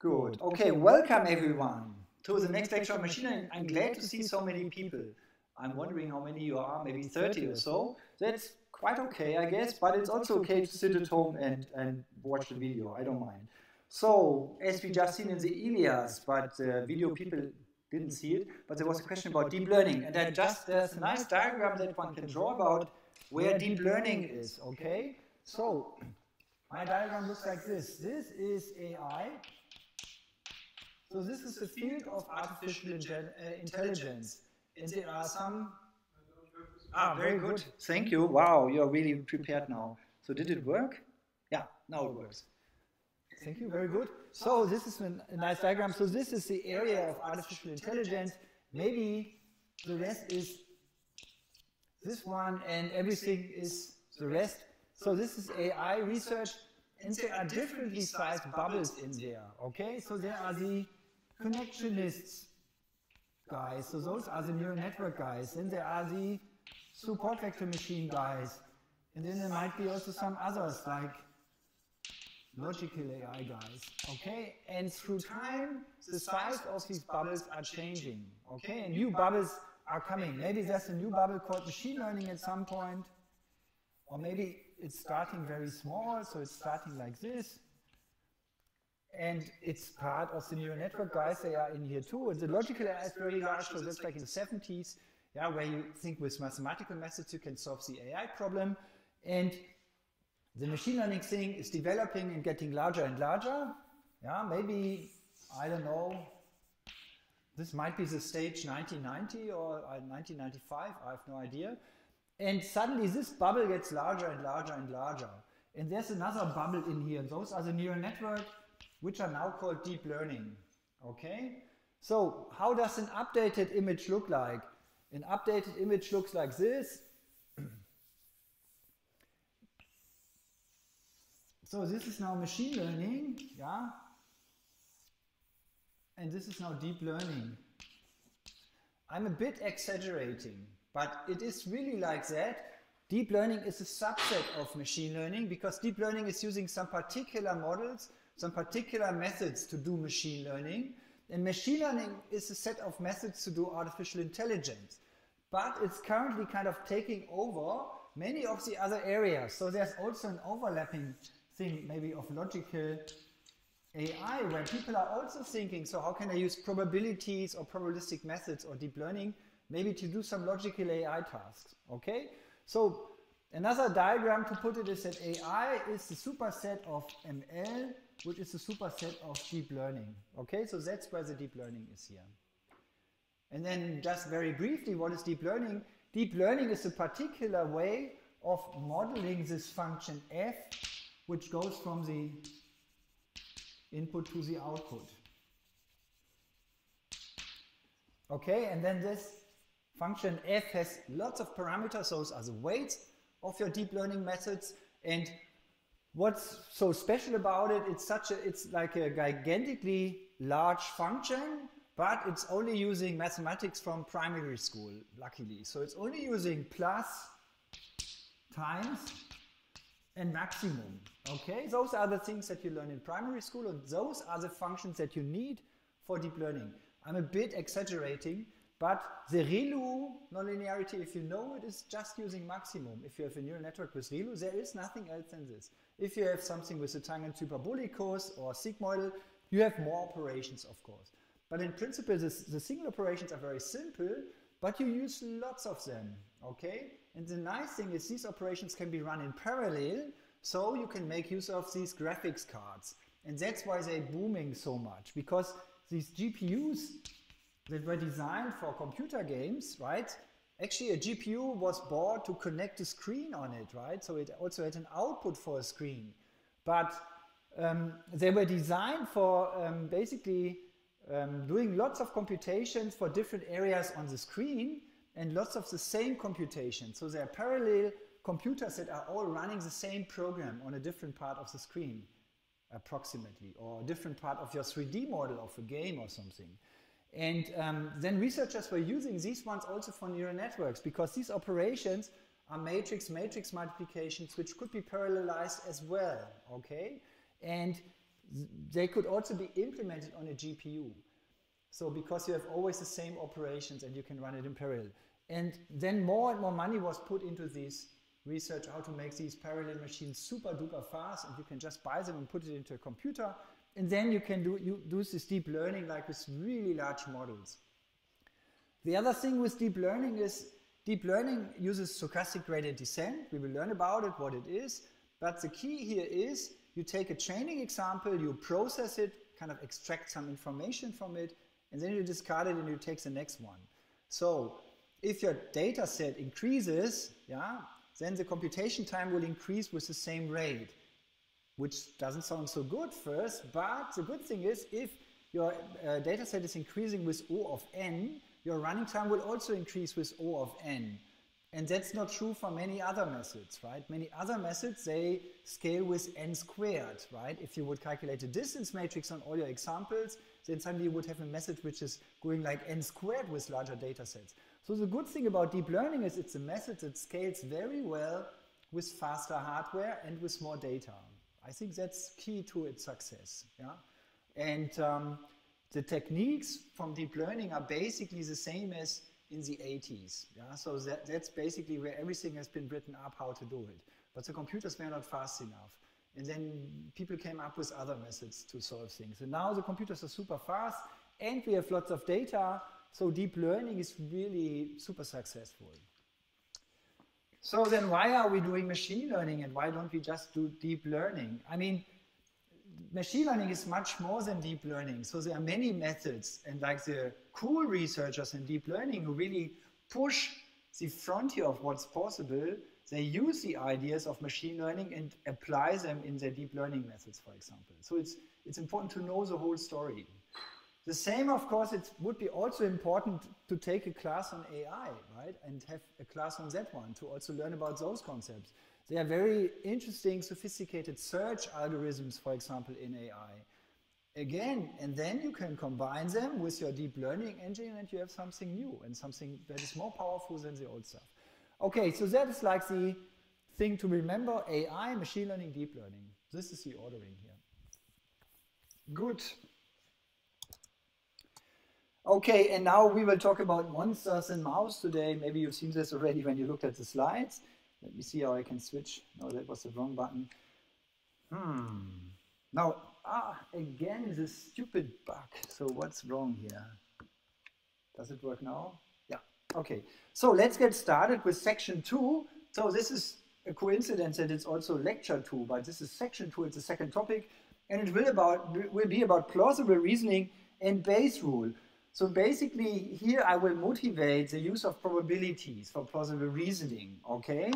Good. Okay, welcome everyone to the next lecture on machine learning. I'm glad to see so many people. I'm wondering how many you are, maybe 30 or so. That's quite okay, I guess, but it's also okay to sit at home and, and watch the video. I don't mind. So, as we just seen in the Ilias, but the video people didn't see it, but there was a question about deep learning. And then just there's a nice diagram that one can draw about where deep learning is, okay? So, my diagram looks like this. This is AI. So this is the field of artificial uh, intelligence. And there are some... Ah, very good. Thank you. Wow, you're really prepared now. So did it work? Yeah, now it works. Thank you, very good. So this is a nice diagram. So this is the area of artificial intelligence. Maybe the rest is this one and everything is the rest. So this is AI research and there are differently sized bubbles in there, okay? So there are the connectionists guys, so those are the neural network guys. Then there are the support vector machine guys. And then there might be also some others like logical AI guys, okay? And through time, the size of these bubbles are changing, okay? And new bubbles are coming. Maybe there's a new bubble called machine learning at some point, or maybe it's starting very small, so it's starting like this. And it's part of the neural network guys, they are in here too. And the logical is very large, so that's like in the 70s, yeah, where you think with mathematical methods you can solve the AI problem. And the machine learning thing is developing and getting larger and larger. Yeah, maybe, I don't know, this might be the stage 1990 or uh, 1995, I have no idea. And suddenly this bubble gets larger and larger and larger. And there's another bubble in here. And Those are the neural network, which are now called deep learning. Okay? So how does an updated image look like? An updated image looks like this. So this is now machine learning, yeah? And this is now deep learning. I'm a bit exaggerating, but it is really like that. Deep learning is a subset of machine learning because deep learning is using some particular models, some particular methods to do machine learning. And machine learning is a set of methods to do artificial intelligence. But it's currently kind of taking over many of the other areas. So there's also an overlapping thing maybe of logical AI where people are also thinking, so how can I use probabilities or probabilistic methods or deep learning maybe to do some logical AI tasks, okay? So another diagram to put it is that AI is the superset of ML, which is the superset of deep learning, okay? So that's where the deep learning is here. And then just very briefly, what is deep learning? Deep learning is a particular way of modeling this function f which goes from the input to the output. Okay, and then this function f has lots of parameters, those are the weights of your deep learning methods, and what's so special about it, it's such a, it's like a gigantically large function, but it's only using mathematics from primary school, luckily. So it's only using plus times and maximum. Okay, those are the things that you learn in primary school and those are the functions that you need for deep learning. I'm a bit exaggerating, but the ReLU nonlinearity, if you know it, is just using maximum. If you have a neural network with ReLU, there is nothing else than this. If you have something with a tangent hyperbolicus or sigmoidal, you have more operations, of course. But in principle, the single operations are very simple, but you use lots of them, okay? And the nice thing is these operations can be run in parallel, so you can make use of these graphics cards. And that's why they're booming so much, because these GPUs that were designed for computer games, right? Actually, a GPU was bought to connect a screen on it, right? So it also had an output for a screen. But um, they were designed for um, basically um, doing lots of computations for different areas on the screen and lots of the same computation. So they are parallel computers that are all running the same program on a different part of the screen, approximately, or a different part of your 3D model of a game or something. And um, then researchers were using these ones also for neural networks because these operations are matrix-matrix multiplications which could be parallelized as well, okay? And they could also be implemented on a GPU. So because you have always the same operations and you can run it in parallel. And then more and more money was put into this research how to make these parallel machines super duper fast and you can just buy them and put it into a computer and then you can do, you do this deep learning like with really large models. The other thing with deep learning is deep learning uses stochastic gradient descent. We will learn about it, what it is. But the key here is you take a training example, you process it, kind of extract some information from it, and then you discard it and you take the next one. So if your data set increases, yeah, then the computation time will increase with the same rate, which doesn't sound so good first, but the good thing is if your uh, data set is increasing with O of n, your running time will also increase with O of n. And that's not true for many other methods, right? Many other methods, they scale with n squared, right? If you would calculate a distance matrix on all your examples, then suddenly you would have a method which is going like n squared with larger data sets. So the good thing about deep learning is it's a method that scales very well with faster hardware and with more data. I think that's key to its success. Yeah? And um, the techniques from deep learning are basically the same as in the 80s. Yeah? So that, that's basically where everything has been written up how to do it. But the computers were not fast enough. And then people came up with other methods to solve things. And now the computers are super fast and we have lots of data. So deep learning is really super successful. So then why are we doing machine learning and why don't we just do deep learning? I mean, machine learning is much more than deep learning. So there are many methods and like the cool researchers in deep learning who really push the frontier of what's possible, they use the ideas of machine learning and apply them in their deep learning methods, for example. So it's, it's important to know the whole story. The same, of course, it would be also important to take a class on AI, right? And have a class on that one to also learn about those concepts. They are very interesting, sophisticated search algorithms, for example, in AI. Again, and then you can combine them with your deep learning engine and you have something new and something that is more powerful than the old stuff. Okay, so that is like the thing to remember, AI, machine learning, deep learning. This is the ordering here. Good. Okay, and now we will talk about monsters and mouse today. Maybe you've seen this already when you looked at the slides. Let me see how I can switch. No, that was the wrong button. Hmm. Now, ah, again, this stupid bug. So what's wrong here? Does it work now? Yeah, okay. So let's get started with section two. So this is a coincidence that it's also lecture two, but this is section two, it's the second topic. And it will, about, will be about plausible reasoning and Bayes rule. So basically here I will motivate the use of probabilities for plausible reasoning, okay?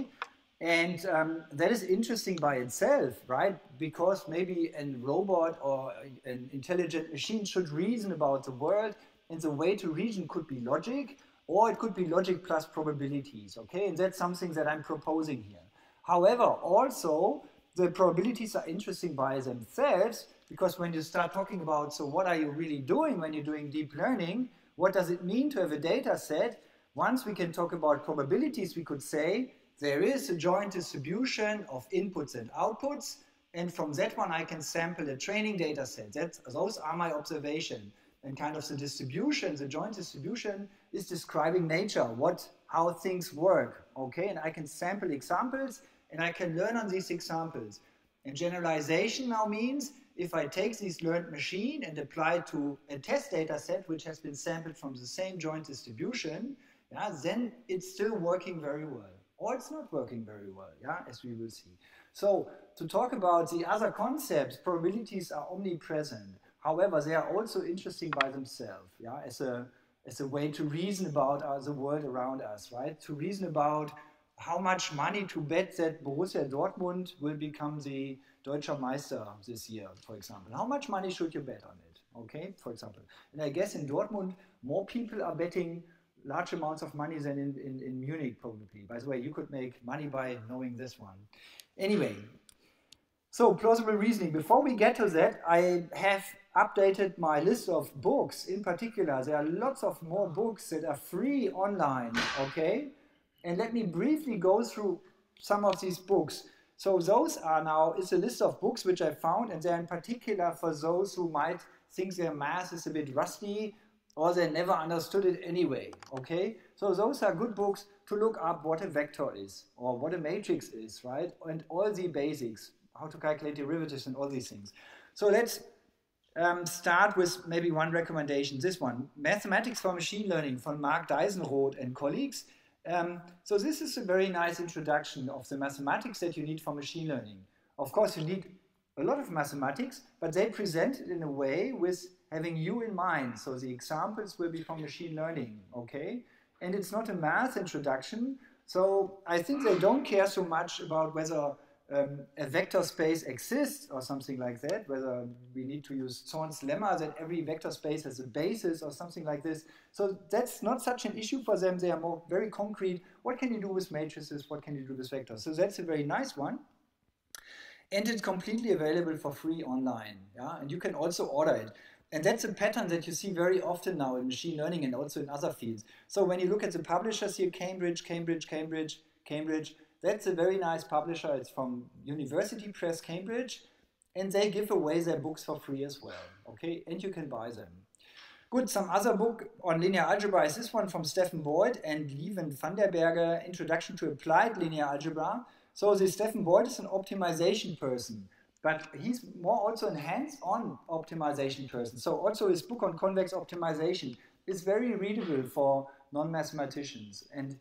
And um, that is interesting by itself, right? Because maybe a robot or an intelligent machine should reason about the world, and the way to reason could be logic, or it could be logic plus probabilities, okay? And that's something that I'm proposing here. However, also, the probabilities are interesting by themselves because when you start talking about, so what are you really doing when you're doing deep learning? What does it mean to have a data set? Once we can talk about probabilities, we could say there is a joint distribution of inputs and outputs. And from that one, I can sample a training data set. That's, those are my observation. And kind of the distribution, the joint distribution is describing nature, what, how things work. Okay, and I can sample examples and I can learn on these examples. And generalization now means if I take this learned machine and apply to a test data set which has been sampled from the same joint distribution, yeah, then it's still working very well. Or it's not working very well, yeah, as we will see. So to talk about the other concepts, probabilities are omnipresent. However, they are also interesting by themselves, yeah, as a, as a way to reason about uh, the world around us, right? To reason about how much money to bet that Borussia Dortmund will become the Deutscher Meister this year, for example. How much money should you bet on it? Okay, for example. And I guess in Dortmund, more people are betting large amounts of money than in, in, in Munich, probably. By the way, you could make money by knowing this one. Anyway, so plausible reasoning. Before we get to that, I have updated my list of books. In particular, there are lots of more books that are free online, okay? And let me briefly go through some of these books. So those are now, it's a list of books which I found, and they're in particular for those who might think their math is a bit rusty or they never understood it anyway, okay? So those are good books to look up what a vector is or what a matrix is, right? And all the basics, how to calculate derivatives and all these things. So let's um, start with maybe one recommendation, this one, Mathematics for Machine Learning from Marc Deisenroth and colleagues. Um, so this is a very nice introduction of the mathematics that you need for machine learning. Of course, you need a lot of mathematics, but they present it in a way with having you in mind. So the examples will be from machine learning, okay? And it's not a math introduction, so I think they don't care so much about whether um, a vector space exists or something like that, whether we need to use Zorn's lemma that every vector space has a basis or something like this. So that's not such an issue for them. They are more very concrete. What can you do with matrices? What can you do with vectors? So that's a very nice one. And it's completely available for free online. Yeah? And you can also order it. And that's a pattern that you see very often now in machine learning and also in other fields. So when you look at the publishers here, Cambridge, Cambridge, Cambridge, Cambridge, that's a very nice publisher. It's from University Press Cambridge, and they give away their books for free as well. Okay, and you can buy them. Good, some other book on linear algebra is this one from Stephen Boyd and Lieven Vandenberghe, Introduction to Applied Linear Algebra. So this Stephen Boyd is an optimization person, but he's more also a hands-on optimization person. So also his book on convex optimization is very readable for non-mathematicians. And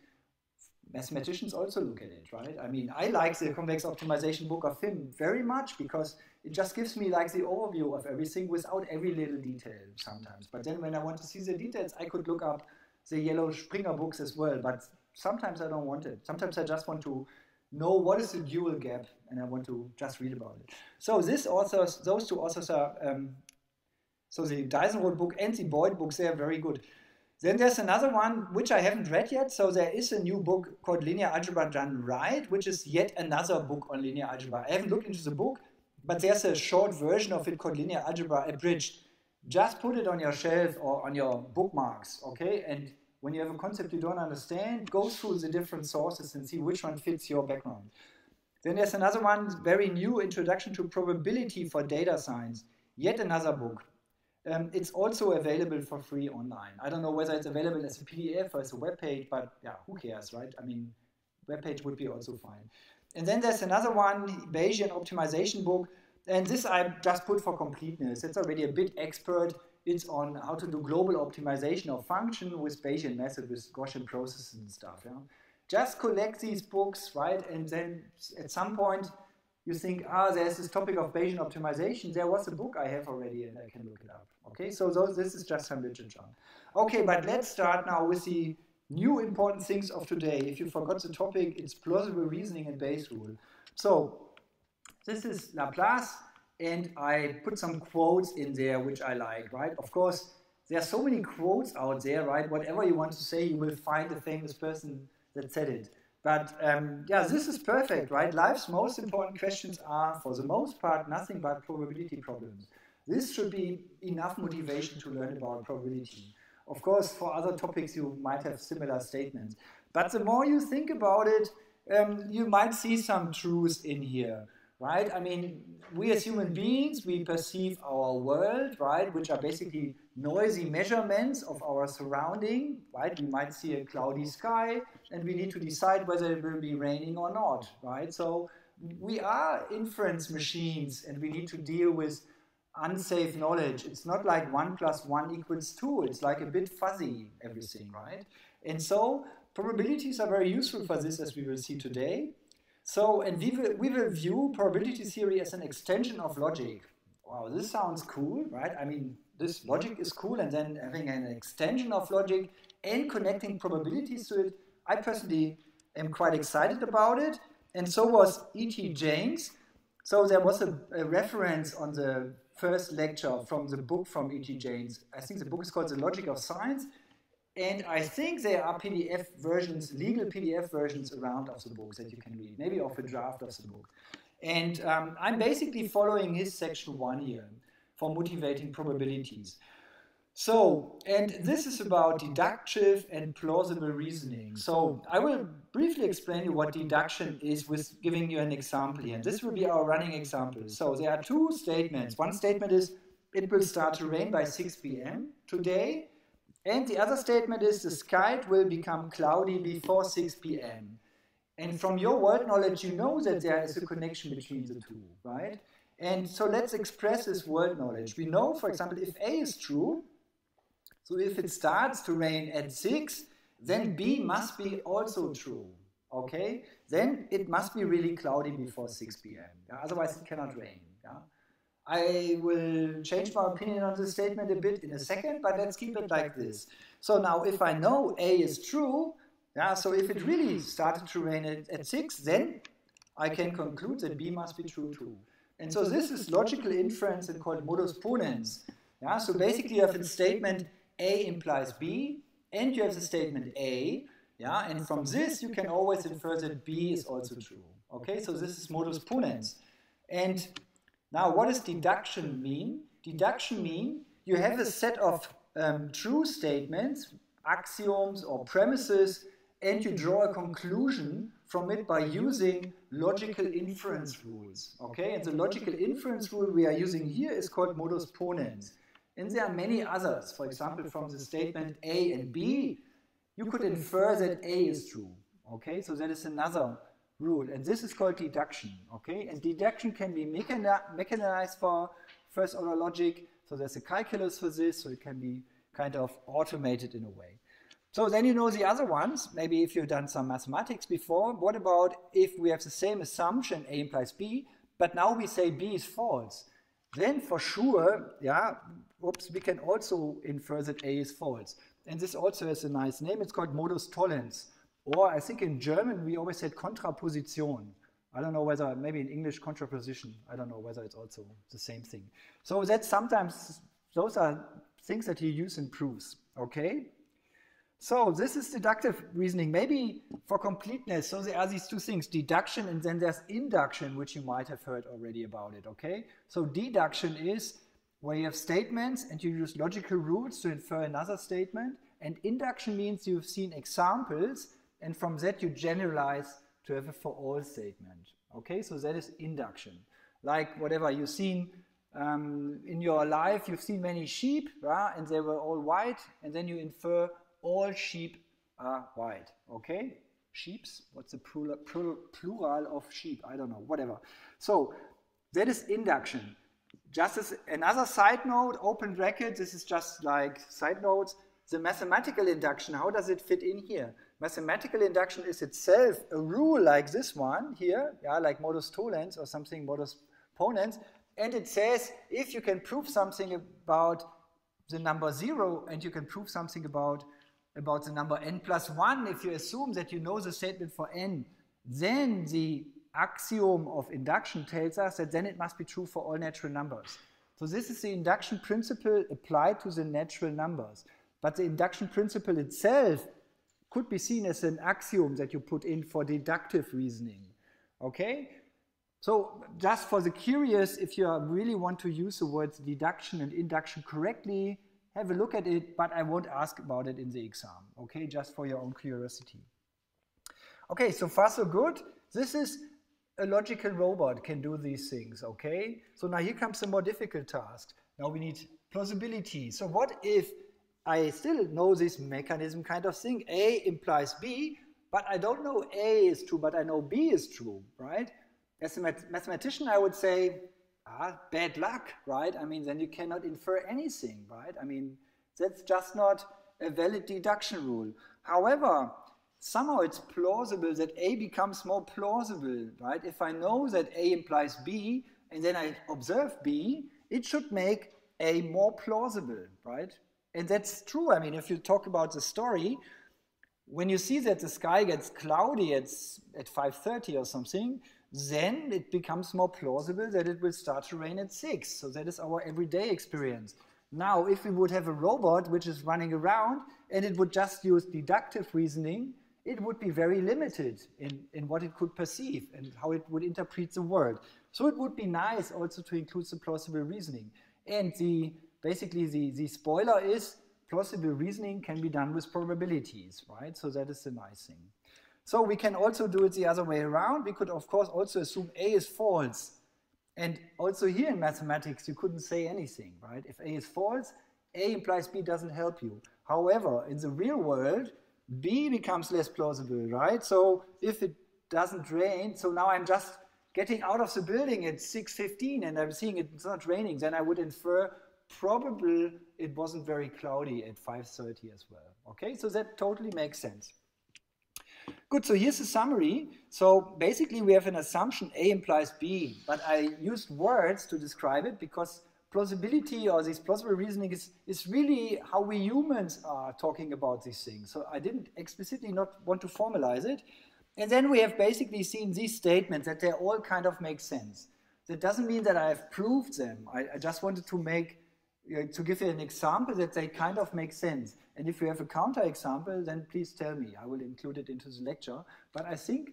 mathematicians also look at it, right? I mean, I like the convex optimization book of him very much because it just gives me like the overview of everything without every little detail sometimes. But then when I want to see the details, I could look up the yellow Springer books as well. But sometimes I don't want it. Sometimes I just want to know what is the dual gap and I want to just read about it. So this authors, those two authors are, um, so the Deisenroth book and the Boyd books, they are very good. Then there's another one which I haven't read yet. So there is a new book called Linear Algebra Done Right, which is yet another book on linear algebra. I haven't looked into the book, but there's a short version of it called Linear Algebra Abridged. Just put it on your shelf or on your bookmarks, okay? And when you have a concept you don't understand, go through the different sources and see which one fits your background. Then there's another one, very new Introduction to Probability for Data Science. Yet another book. Um, it's also available for free online. I don't know whether it's available as a PDF or as a web page, but yeah, who cares, right? I mean, web page would be also fine. And then there's another one, Bayesian optimization book, and this I just put for completeness. It's already a bit expert. It's on how to do global optimization of function with Bayesian method, with Gaussian processes and stuff. Yeah? Just collect these books, right? And then at some point, you think, ah, there's this topic of Bayesian optimization. There was a book I have already, and I can look it up. Okay, so those, this is just some literature. Okay, but let's start now with the new important things of today. If you forgot the topic, it's plausible reasoning and Bayes rule. So this is Laplace, and I put some quotes in there which I like, right? Of course, there are so many quotes out there, right? Whatever you want to say, you will find a famous person that said it. But um, yeah, this is perfect, right? Life's most important questions are, for the most part, nothing but probability problems. This should be enough motivation to learn about probability. Of course, for other topics, you might have similar statements. But the more you think about it, um, you might see some truths in here, right? I mean, we as human beings, we perceive our world, right, which are basically noisy measurements of our surrounding, right? We might see a cloudy sky, and we need to decide whether it will be raining or not, right? So we are inference machines, and we need to deal with unsafe knowledge. It's not like 1 plus 1 equals 2. It's like a bit fuzzy, everything, right? And so probabilities are very useful for this, as we will see today. So, and we will, we will view probability theory as an extension of logic. Wow, this sounds cool, right? I mean, this logic is cool, and then having an extension of logic and connecting probabilities to it, I personally am quite excited about it. And so was E.T. Jaynes. So there was a, a reference on the first lecture from the book from E.T. Jaynes. I think the book is called The Logic of Science. And I think there are PDF versions, legal PDF versions around of the book that you can read, maybe of a draft of the book. And um, I'm basically following his section one here for motivating probabilities. So, and this is about deductive and plausible reasoning. So, I will briefly explain you what deduction is with giving you an example here. This will be our running example. So, there are two statements. One statement is it will start to rain by 6 p.m. today, and the other statement is the sky will become cloudy before 6 p.m. And from your world knowledge, you know that there is a connection between the two, right? And so let's express this world knowledge. We know, for example, if A is true, so if it starts to rain at 6, then B must be also true. Okay? Then it must be really cloudy before 6 p.m. Yeah? Otherwise, it cannot rain. Yeah? I will change my opinion on this statement a bit in a second, but let's keep it like this. So now, if I know A is true, yeah, so if it really started to rain at, at 6, then I can conclude that B must be true too. And so this is logical inference and called modus ponens. Yeah, so basically you have a statement a implies B, and you have the statement A, yeah, and from this you can always infer that B is also true. Okay, so this is modus ponens. And now what does deduction mean? Deduction mean you have a set of um, true statements, axioms or premises, and you draw a conclusion from it by using logical inference rules. Okay, and the logical inference rule we are using here is called modus ponens. And there are many others. For example, from the statement A and B, you could infer that A is true. Okay, so that is another rule. And this is called deduction. Okay, and deduction can be mechanized for first order logic. So there's a calculus for this, so it can be kind of automated in a way. So then you know the other ones. Maybe if you've done some mathematics before, what about if we have the same assumption, A implies B, but now we say B is false? Then for sure, yeah, oops, we can also infer that A is false. And this also has a nice name. It's called modus tollens. Or I think in German we always said contraposition. I don't know whether, maybe in English contraposition. I don't know whether it's also the same thing. So that's sometimes, those are things that you use in proofs, okay? So this is deductive reasoning. Maybe for completeness, so there are these two things, deduction and then there's induction, which you might have heard already about it, okay? So deduction is where you have statements and you use logical rules to infer another statement. And induction means you've seen examples and from that you generalize to have a for all statement. Okay, so that is induction. Like whatever you've seen um, in your life, you've seen many sheep, right? and they were all white, and then you infer all sheep are white. Okay, sheeps. What's the plural, plural of sheep? I don't know. Whatever. So that is induction. Just as another side note, open bracket, this is just like side notes. The mathematical induction, how does it fit in here? Mathematical induction is itself a rule like this one here, yeah, like modus tollens or something, modus ponens, and it says if you can prove something about the number zero and you can prove something about, about the number n plus one, if you assume that you know the statement for n, then the axiom of induction tells us that then it must be true for all natural numbers. So this is the induction principle applied to the natural numbers. But the induction principle itself could be seen as an axiom that you put in for deductive reasoning. Okay? So just for the curious, if you really want to use the words deduction and induction correctly, have a look at it, but I won't ask about it in the exam. Okay? Just for your own curiosity. Okay, so far so good. This is a logical robot can do these things, okay? So now here comes the more difficult task. Now we need plausibility. So what if I still know this mechanism kind of thing? A implies B, but I don't know A is true, but I know B is true, right? As a mathematician, I would say, ah, bad luck, right? I mean, then you cannot infer anything, right? I mean, that's just not a valid deduction rule. However, somehow it's plausible that A becomes more plausible, right? If I know that A implies B and then I observe B, it should make A more plausible, right? And that's true. I mean, if you talk about the story, when you see that the sky gets cloudy at, at 5.30 or something, then it becomes more plausible that it will start to rain at 6. So that is our everyday experience. Now, if we would have a robot which is running around and it would just use deductive reasoning, it would be very limited in, in what it could perceive and how it would interpret the world. So it would be nice also to include some plausible reasoning. And the basically the, the spoiler is plausible reasoning can be done with probabilities, right? So that is the nice thing. So we can also do it the other way around. We could, of course, also assume A is false. And also here in mathematics, you couldn't say anything, right? If A is false, A implies B doesn't help you. However, in the real world, B becomes less plausible, right? So if it doesn't rain, so now I'm just getting out of the building at 6.15 and I'm seeing it's not raining, then I would infer probably it wasn't very cloudy at 5.30 as well. Okay, so that totally makes sense. Good, so here's a summary. So basically we have an assumption A implies B, but I used words to describe it because plausibility or this plausible reasoning is, is really how we humans are talking about these things. So I didn't explicitly not want to formalize it. And then we have basically seen these statements that they all kind of make sense. That doesn't mean that I have proved them. I, I just wanted to make, to give you an example that they kind of make sense. And if you have a counterexample, then please tell me. I will include it into the lecture. But I think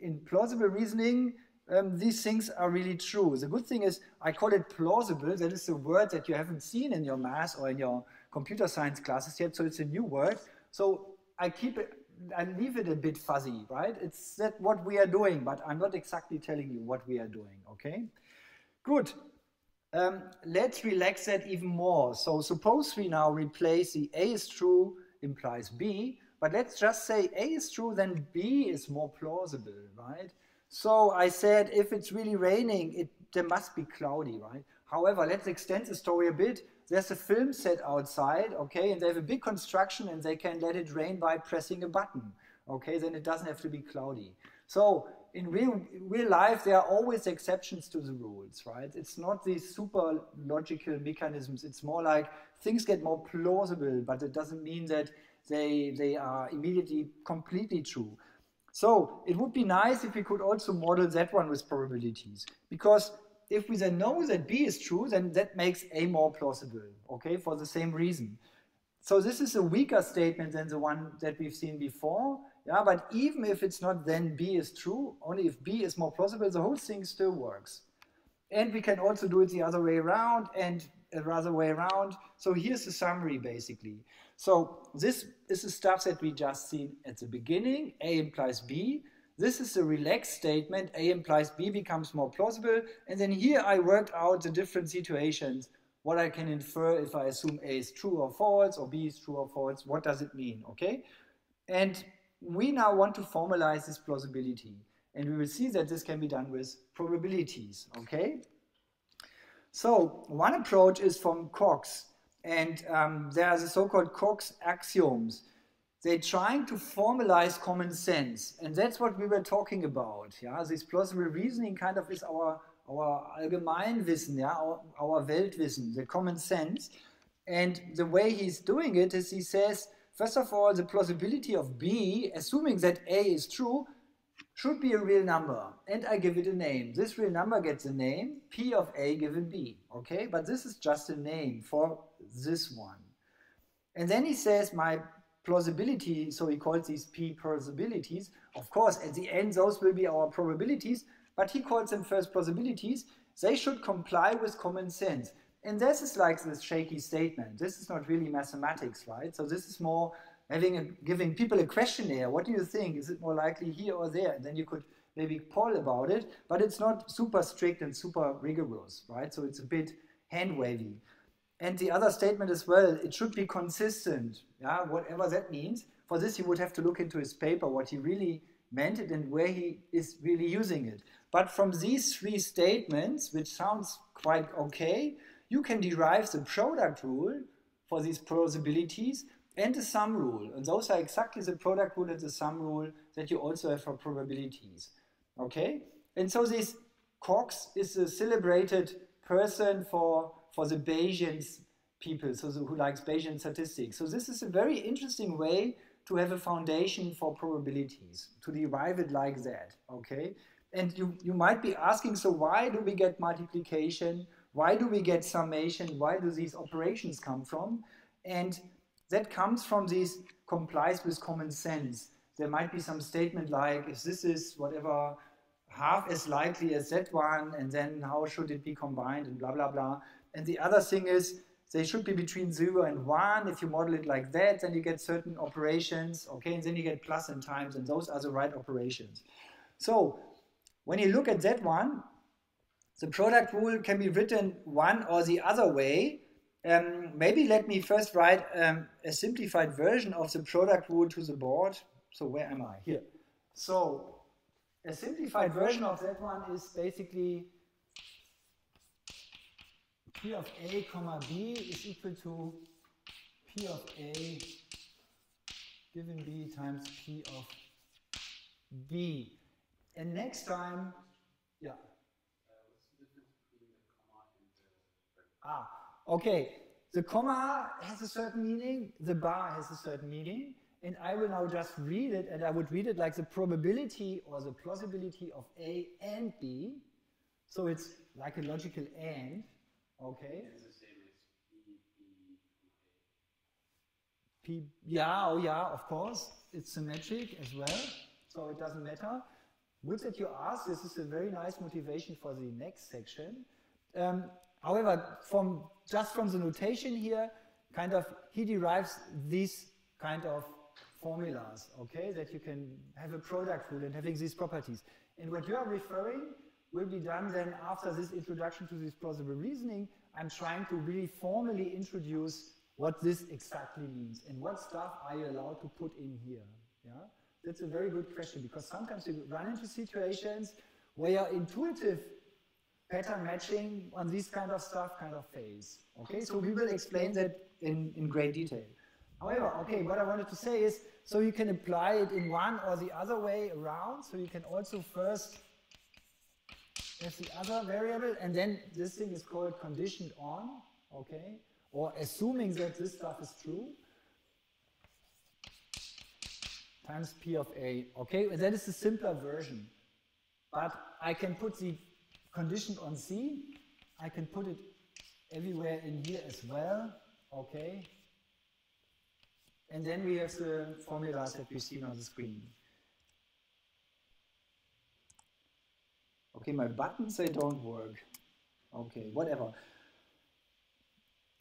in plausible reasoning, um, these things are really true. The good thing is I call it plausible. That is a word that you haven't seen in your math or in your computer science classes yet, so it's a new word. So I keep it, I leave it a bit fuzzy, right? It's that what we are doing, but I'm not exactly telling you what we are doing, okay? Good. Um, let's relax that even more. So suppose we now replace the A is true implies B, but let's just say A is true, then B is more plausible, right? So I said, if it's really raining, it there must be cloudy, right? However, let's extend the story a bit. There's a film set outside, okay, and they have a big construction and they can let it rain by pressing a button, okay? Then it doesn't have to be cloudy. So in real, real life, there are always exceptions to the rules, right? It's not these super logical mechanisms. It's more like things get more plausible, but it doesn't mean that they, they are immediately completely true. So it would be nice if we could also model that one with probabilities. Because if we then know that B is true, then that makes A more plausible, okay, for the same reason. So this is a weaker statement than the one that we've seen before. Yeah, but even if it's not then B is true, only if B is more plausible, the whole thing still works. And we can also do it the other way around and the other way around. So here's the summary basically. So this is the stuff that we just seen at the beginning. A implies B. This is a relaxed statement. A implies B becomes more plausible. And then here I worked out the different situations, what I can infer if I assume A is true or false or B is true or false. What does it mean, okay? And we now want to formalize this plausibility. And we will see that this can be done with probabilities, okay? So one approach is from Cox. And um, there are the so-called Cox axioms. They're trying to formalize common sense. And that's what we were talking about. Yeah? This plausible reasoning kind of is our, our Allgemeinwissen, yeah? our, our Weltwissen, the common sense. And the way he's doing it is he says, first of all, the plausibility of B, assuming that A is true, should be a real number. And I give it a name. This real number gets a name, P of A given B. Okay, but this is just a name for this one. And then he says my plausibility, so he calls these P plausibilities. Of course, at the end, those will be our probabilities, but he calls them first plausibilities. They should comply with common sense. And this is like this shaky statement. This is not really mathematics, right? So this is more having a, giving people a questionnaire. What do you think? Is it more likely here or there? And then you could maybe poll about it, but it's not super strict and super rigorous, right? So it's a bit hand wavy. And the other statement as well, it should be consistent, yeah, whatever that means. For this, you would have to look into his paper, what he really meant it and where he is really using it. But from these three statements, which sounds quite okay, you can derive the product rule for these plausibilities and the sum rule. And those are exactly the product rule and the sum rule that you also have for probabilities. Okay? And so this Cox is a celebrated person for, for the Bayesian people, so the, who likes Bayesian statistics. So this is a very interesting way to have a foundation for probabilities, to derive it like that, okay? And you, you might be asking, so why do we get multiplication? Why do we get summation? Why do these operations come from? And that comes from this complies with common sense. There might be some statement like, if this is whatever half as likely as that one, and then how should it be combined, and blah, blah, blah. And the other thing is, they should be between 0 and 1. If you model it like that, then you get certain operations, okay, and then you get plus and times, and those are the right operations. So when you look at that one, the product rule can be written one or the other way. Um, maybe let me first write um, a simplified version of the product rule to the board. So where am I? Here. So a simplified version of that one is basically P of A comma B is equal to P of A given B times P of B. And next time, yeah. Ah, okay. The comma has a certain meaning, the bar has a certain meaning, and I will now just read it, and I would read it like the probability or the plausibility of A and B. So it's like a logical AND, okay? P, yeah, oh yeah, of course. It's symmetric as well, so it doesn't matter. Good that you ask. This is a very nice motivation for the next section. Um, however, from just from the notation here, kind of he derives these kind of formulas, okay, that you can have a product rule and having these properties. And what you are referring will be done then after this introduction to this plausible reasoning. I'm trying to really formally introduce what this exactly means and what stuff are you allowed to put in here. Yeah, that's a very good question because sometimes you run into situations where your intuitive pattern matching on this kind of stuff kind of fails. Okay, so we will explain that in, in great detail. However, okay, what I wanted to say is, so you can apply it in one or the other way around. So you can also first as the other variable, and then this thing is called conditioned on, okay? Or assuming that this stuff is true, times P of A, okay? And that is the simpler version. But I can put the condition on C, I can put it everywhere in here as well, okay? And then we have the formulas that we see on the screen. Okay, my buttons, they don't work. Okay, whatever.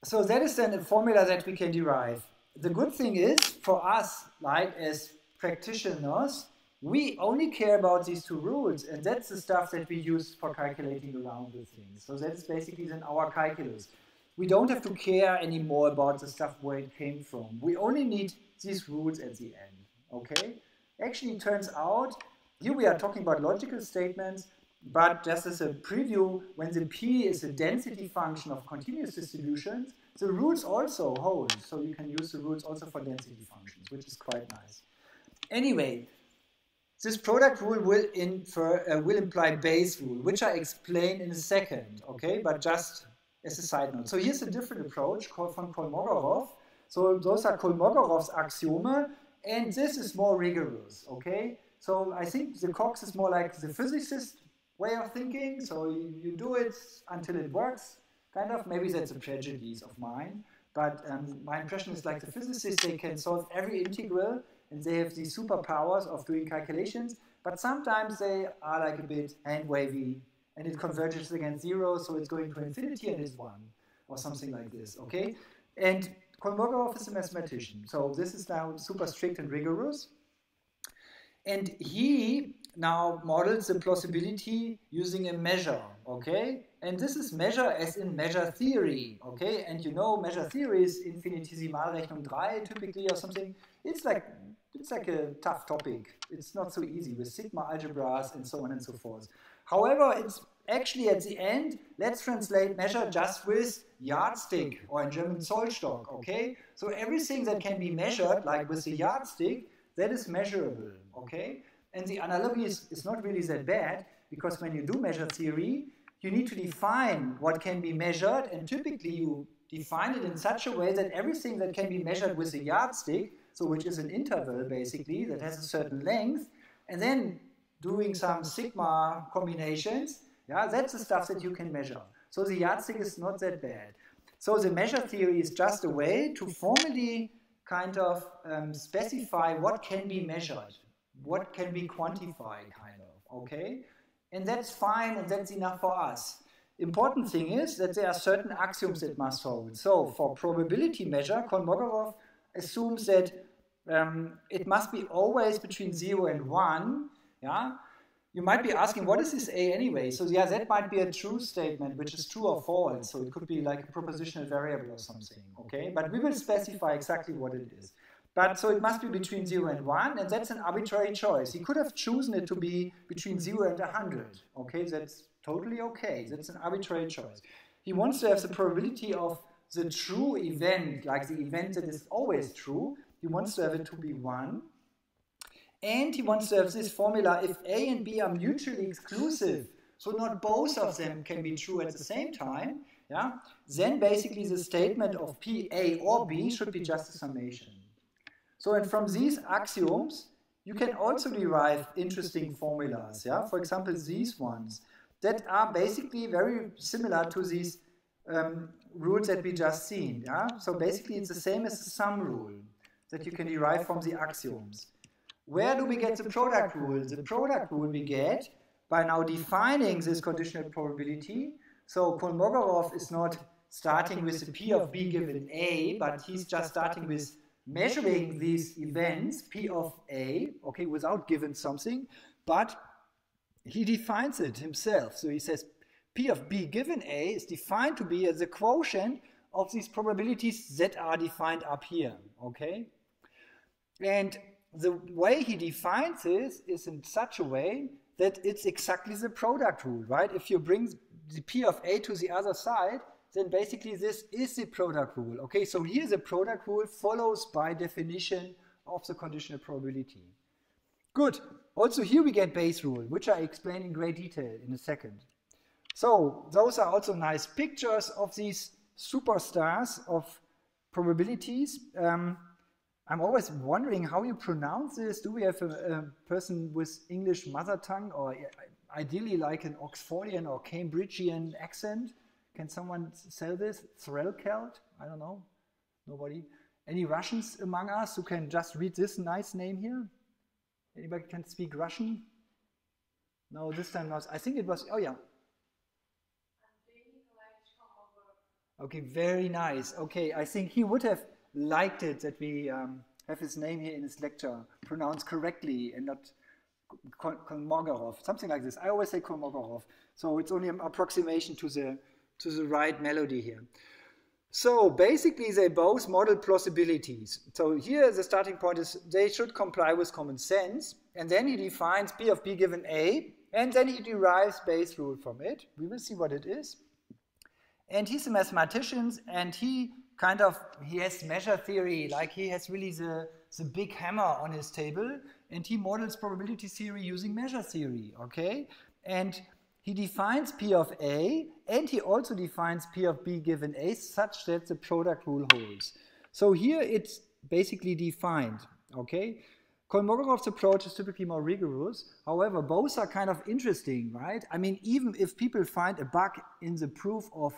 So that is then a formula that we can derive. The good thing is, for us, like as practitioners, we only care about these two rules, and that's the stuff that we use for calculating around the things. So that's basically then our calculus. We don't have to care anymore about the stuff where it came from. We only need these rules at the end, okay? Actually, it turns out, here we are talking about logical statements, but just as a preview, when the P is a density function of continuous distributions, the rules also hold. So you can use the rules also for density functions, which is quite nice. Anyway, this product rule will, infer, uh, will imply Bayes rule, which I explain in a second, okay? But just as a side note. So here's a different approach called from Kolmogorov. So those are Kolmogorov's axioma, and this is more rigorous, okay? So I think the Cox is more like the physicist way of thinking. So you, you do it until it works, kind of. Maybe that's a prejudice of mine. But um, my impression is like the physicists, they can solve every integral and they have these superpowers of doing calculations. But sometimes they are like a bit hand wavy and it converges against zero, so it's going to infinity and is one or something like this, okay? And Kolmogorov is a mathematician, so this is now super strict and rigorous. And he now models the plausibility using a measure, okay? And this is measure as in measure theory, okay? And you know measure theory is Infinitesimalrechnung 3 typically or something. It's like it's like a tough topic. It's not so easy with sigma algebras and so on and so forth. However, it's actually at the end, let's translate measure just with yardstick or in German Zollstock, okay? So everything that can be measured, like with the yardstick, that is measurable, okay? And the analogy is, is not really that bad because when you do measure theory, you need to define what can be measured, and typically you define it in such a way that everything that can be measured with a yardstick, so which is an interval basically that has a certain length, and then doing some sigma combinations, yeah, that's the stuff that you can measure. So the yardstick is not that bad. So the measure theory is just a way to formally kind of um, specify what can be measured what can be quantified, kind of, okay? And that's fine, and that's enough for us. important thing is that there are certain axioms that must hold. So for probability measure, Kolmogorov assumes that um, it must be always between 0 and 1. Yeah? You might be asking, what is this A anyway? So yeah, that might be a true statement, which is true or false. So it could be like a propositional variable or something, okay? But we will specify exactly what it is. But so it must be between 0 and 1, and that's an arbitrary choice. He could have chosen it to be between 0 and a 100, okay? That's totally okay. That's an arbitrary choice. He wants to have the probability of the true event, like the event that is always true, he wants to have it to be 1. And he wants to have this formula if A and B are mutually exclusive, so not both of them can be true at the same time, yeah, then basically the statement of P, A or B should be just a summation. So and from these axioms, you can also derive interesting formulas, yeah, for example, these ones that are basically very similar to these um, rules that we just seen. Yeah? So basically it's the same as the sum rule that you can derive from the axioms. Where do we get the product rule? The product rule we get by now defining this conditional probability. So Kolmogorov is not starting with the P of B given A, but he's just starting with measuring these events, P of A, okay, without given something, but he defines it himself. So he says P of B given A is defined to be as a quotient of these probabilities that are defined up here, okay? And the way he defines this is in such a way that it's exactly the product rule, right? If you bring the P of A to the other side, then basically this is the product rule. Okay, so here the product rule follows by definition of the conditional probability. Good. Also here we get Bayes rule, which I explain in great detail in a second. So those are also nice pictures of these superstars of probabilities. Um, I'm always wondering how you pronounce this. Do we have a, a, person with English mother tongue or ideally like an Oxfordian or Cambridgian accent? Can someone sell this? Threlkeld? I don't know. Nobody. Any Russians among us who can just read this nice name here? Anybody can speak Russian? No, this time not. I think it was, oh yeah. Okay, very nice. Okay, I think he would have liked it that we um, have his name here in his lecture pronounced correctly and not Kolmogorov, something like this. I always say Kolmogorov, so it's only an approximation to the to the right melody here. So basically, they both model plausibilities. So here the starting point is they should comply with common sense, and then he defines P of B given A, and then he derives Bayes rule from it. We will see what it is. And he's a mathematician, and he kind of he has measure theory, like he has really the, the big hammer on his table, and he models probability theory using measure theory, okay? And he defines P of A, and he also defines P of B given A such that the product rule holds. So here it's basically defined, okay? Kolmogorov's approach is typically more rigorous. However, both are kind of interesting, right? I mean, even if people find a bug in the proof of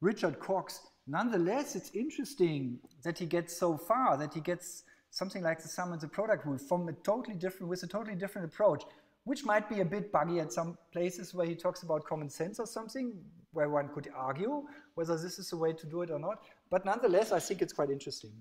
Richard Cox, nonetheless, it's interesting that he gets so far, that he gets something like the sum and the product rule from a totally different, with a totally different approach which might be a bit buggy at some places where he talks about common sense or something, where one could argue whether this is the way to do it or not. But nonetheless, I think it's quite interesting.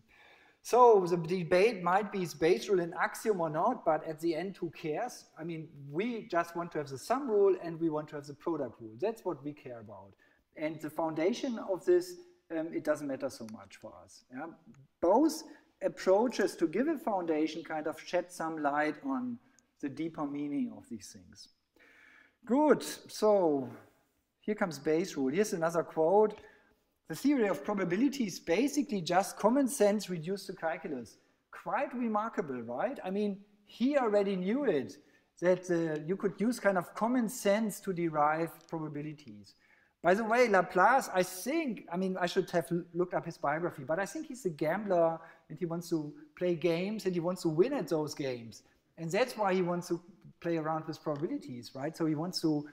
So the debate might be Bayes rule an axiom or not, but at the end, who cares? I mean, we just want to have the sum rule and we want to have the product rule. That's what we care about. And the foundation of this, um, it doesn't matter so much for us. Yeah? Both approaches to give a foundation kind of shed some light on the deeper meaning of these things. Good, so here comes Bayes rule. Here's another quote. The theory of probability is basically just common sense reduced to calculus. Quite remarkable, right? I mean, he already knew it, that uh, you could use kind of common sense to derive probabilities. By the way, Laplace, I think, I mean, I should have looked up his biography, but I think he's a gambler and he wants to play games and he wants to win at those games. And that's why he wants to play around with probabilities, right? So he wants to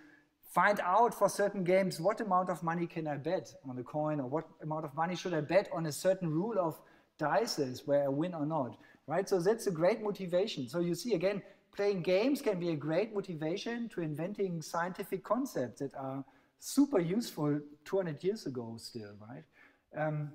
find out for certain games what amount of money can I bet on a coin or what amount of money should I bet on a certain rule of dices where I win or not, right? So that's a great motivation. So you see again, playing games can be a great motivation to inventing scientific concepts that are super useful 200 years ago still, right? Um,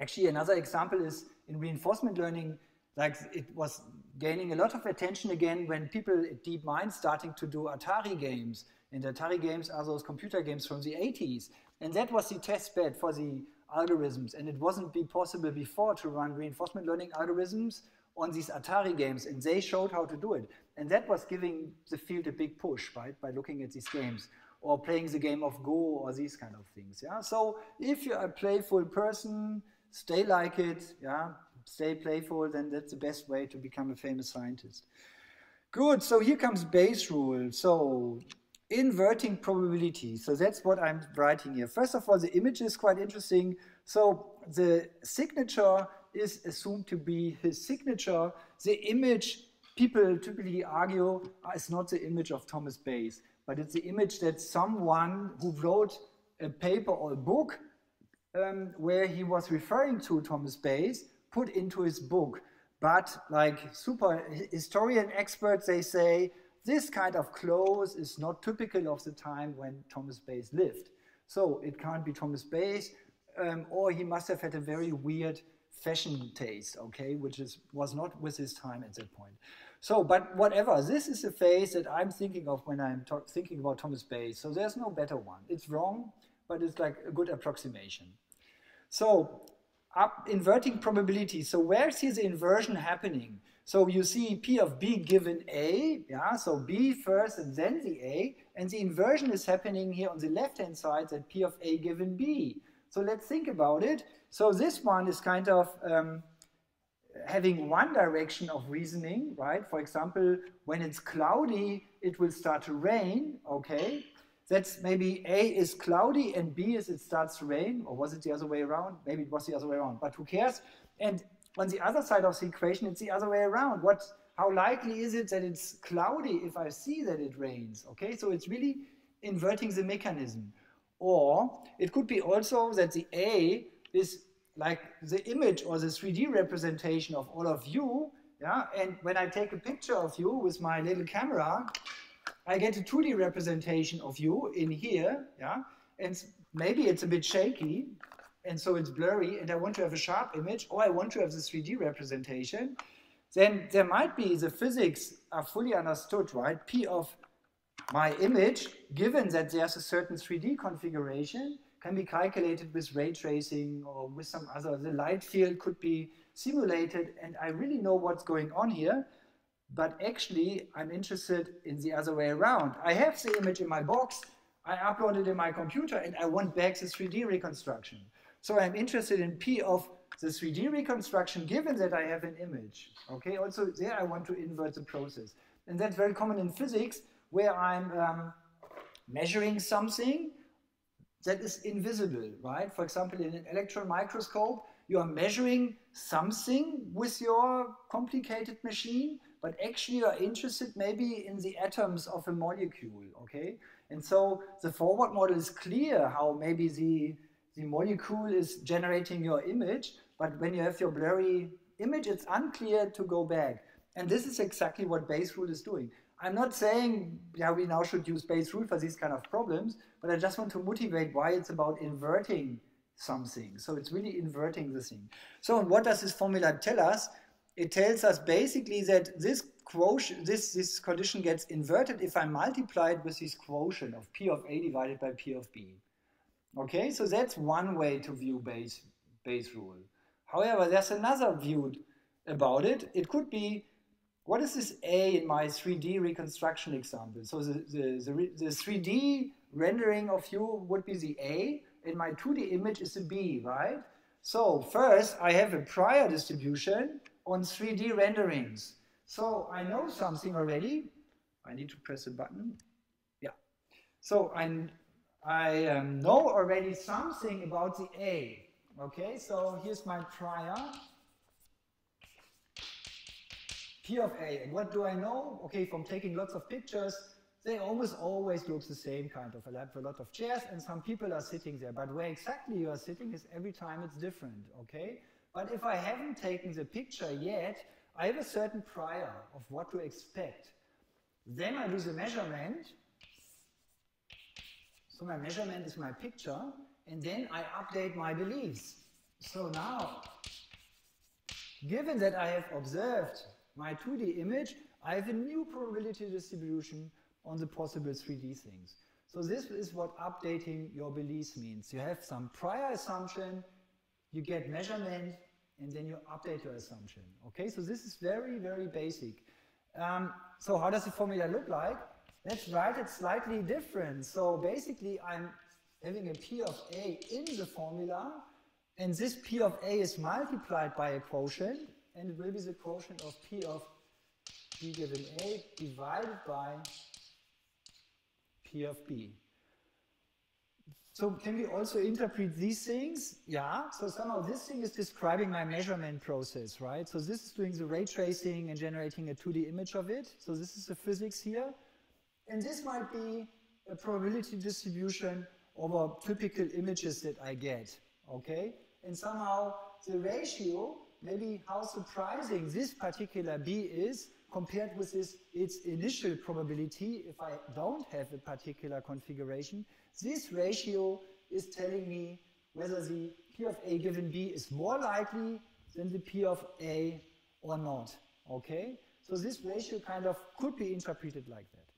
actually, another example is in reinforcement learning, like it was gaining a lot of attention again when people at DeepMind starting to do Atari games. And Atari games are those computer games from the 80s. And that was the test bed for the algorithms. And it wasn't be possible before to run reinforcement learning algorithms on these Atari games. And they showed how to do it. And that was giving the field a big push, right, by looking at these games or playing the game of Go or these kind of things. Yeah. So if you're a playful person, stay like it. Yeah. Stay playful. Then that's the best way to become a famous scientist. Good. So here comes Bayes rule. So inverting probability. So that's what I'm writing here. First of all, the image is quite interesting. So the signature is assumed to be his signature. The image, people typically argue, ah, is not the image of Thomas Bayes, but it's the image that someone who wrote a paper or a book um, where he was referring to Thomas Bayes put into his book. But like super historian experts, they say this kind of clothes is not typical of the time when Thomas Bayes lived. So it can't be Thomas Bayes, um, or he must have had a very weird fashion taste, okay, which is was not with his time at that point. So, but whatever, this is the phase that I'm thinking of when I'm thinking about Thomas Bayes. So there's no better one. It's wrong, but it's like a good approximation. So, up inverting probability. So where's here the inversion happening? So you see P of B given A, yeah, so B first and then the A, and the inversion is happening here on the left-hand side that P of A given B. So let's think about it. So this one is kind of um, having one direction of reasoning, right? For example, when it's cloudy, it will start to rain, okay? That's maybe A is cloudy and B is it starts to rain, or was it the other way around? Maybe it was the other way around, but who cares? And on the other side of the equation, it's the other way around. What, how likely is it that it's cloudy if I see that it rains? Okay, so it's really inverting the mechanism. Or it could be also that the A is like the image or the 3D representation of all of you. Yeah, and when I take a picture of you with my little camera, I get a 2D representation of you in here. Yeah, and maybe it's a bit shaky, and so it's blurry, and I want to have a sharp image, or I want to have the 3D representation, then there might be the physics are fully understood, right? P of my image, given that there's a certain 3D configuration, can be calculated with ray tracing or with some other, the light field could be simulated, and I really know what's going on here, but actually I'm interested in the other way around. I have the image in my box, I upload it in my computer, and I want back the 3D reconstruction. So I'm interested in P of the 3D reconstruction given that I have an image. Okay, also there I want to invert the process. And that's very common in physics where I'm um, measuring something that is invisible, right? For example, in an electron microscope, you are measuring something with your complicated machine, but actually you are interested maybe in the atoms of a molecule, okay? And so the forward model is clear how maybe the the molecule is generating your image, but when you have your blurry image, it's unclear to go back. And this is exactly what Bayes rule is doing. I'm not saying yeah, we now should use Bayes rule for these kind of problems, but I just want to motivate why it's about inverting something. So it's really inverting the thing. So what does this formula tell us? It tells us basically that this quotient, this, this condition gets inverted if I multiply it with this quotient of P of A divided by P of B. Okay, so that's one way to view Bayes, Bayes rule. However, there's another view about it. It could be, what is this A in my 3D reconstruction example? So the, the, the, the 3D rendering of you would be the A, and my 2D image is the B, right? So first, I have a prior distribution on 3D renderings. So I know something already. I need to press a button. Yeah. So I I um, know already something about the A. Okay, so here's my prior. P of A. And what do I know? Okay, from taking lots of pictures, they almost always look the same kind of. I have a lot of chairs and some people are sitting there. But where exactly you are sitting is every time it's different, okay? But if I haven't taken the picture yet, I have a certain prior of what to expect. Then I do the measurement, So my measurement is my picture, and then I update my beliefs. So now, given that I have observed my 2D image, I have a new probability distribution on the possible 3D things. So this is what updating your beliefs means. You have some prior assumption, you get measurement, and then you update your assumption. Okay, so this is very, very basic. Um, so how does the formula look like? Let's write it slightly different. So basically, I'm having a P of A in the formula, and this P of A is multiplied by a quotient, and it will be the quotient of P of B given A divided by P of B. So can we also interpret these things? Yeah, so somehow this thing is describing my measurement process, right? So this is doing the ray tracing and generating a 2D image of it. So this is the physics here. And this might be a probability distribution over typical images that I get, okay? And somehow the ratio, maybe how surprising this particular B is compared with this, its initial probability if I don't have a particular configuration, this ratio is telling me whether the P of A given B is more likely than the P of A or not. Okay? So this ratio kind of could be interpreted like that.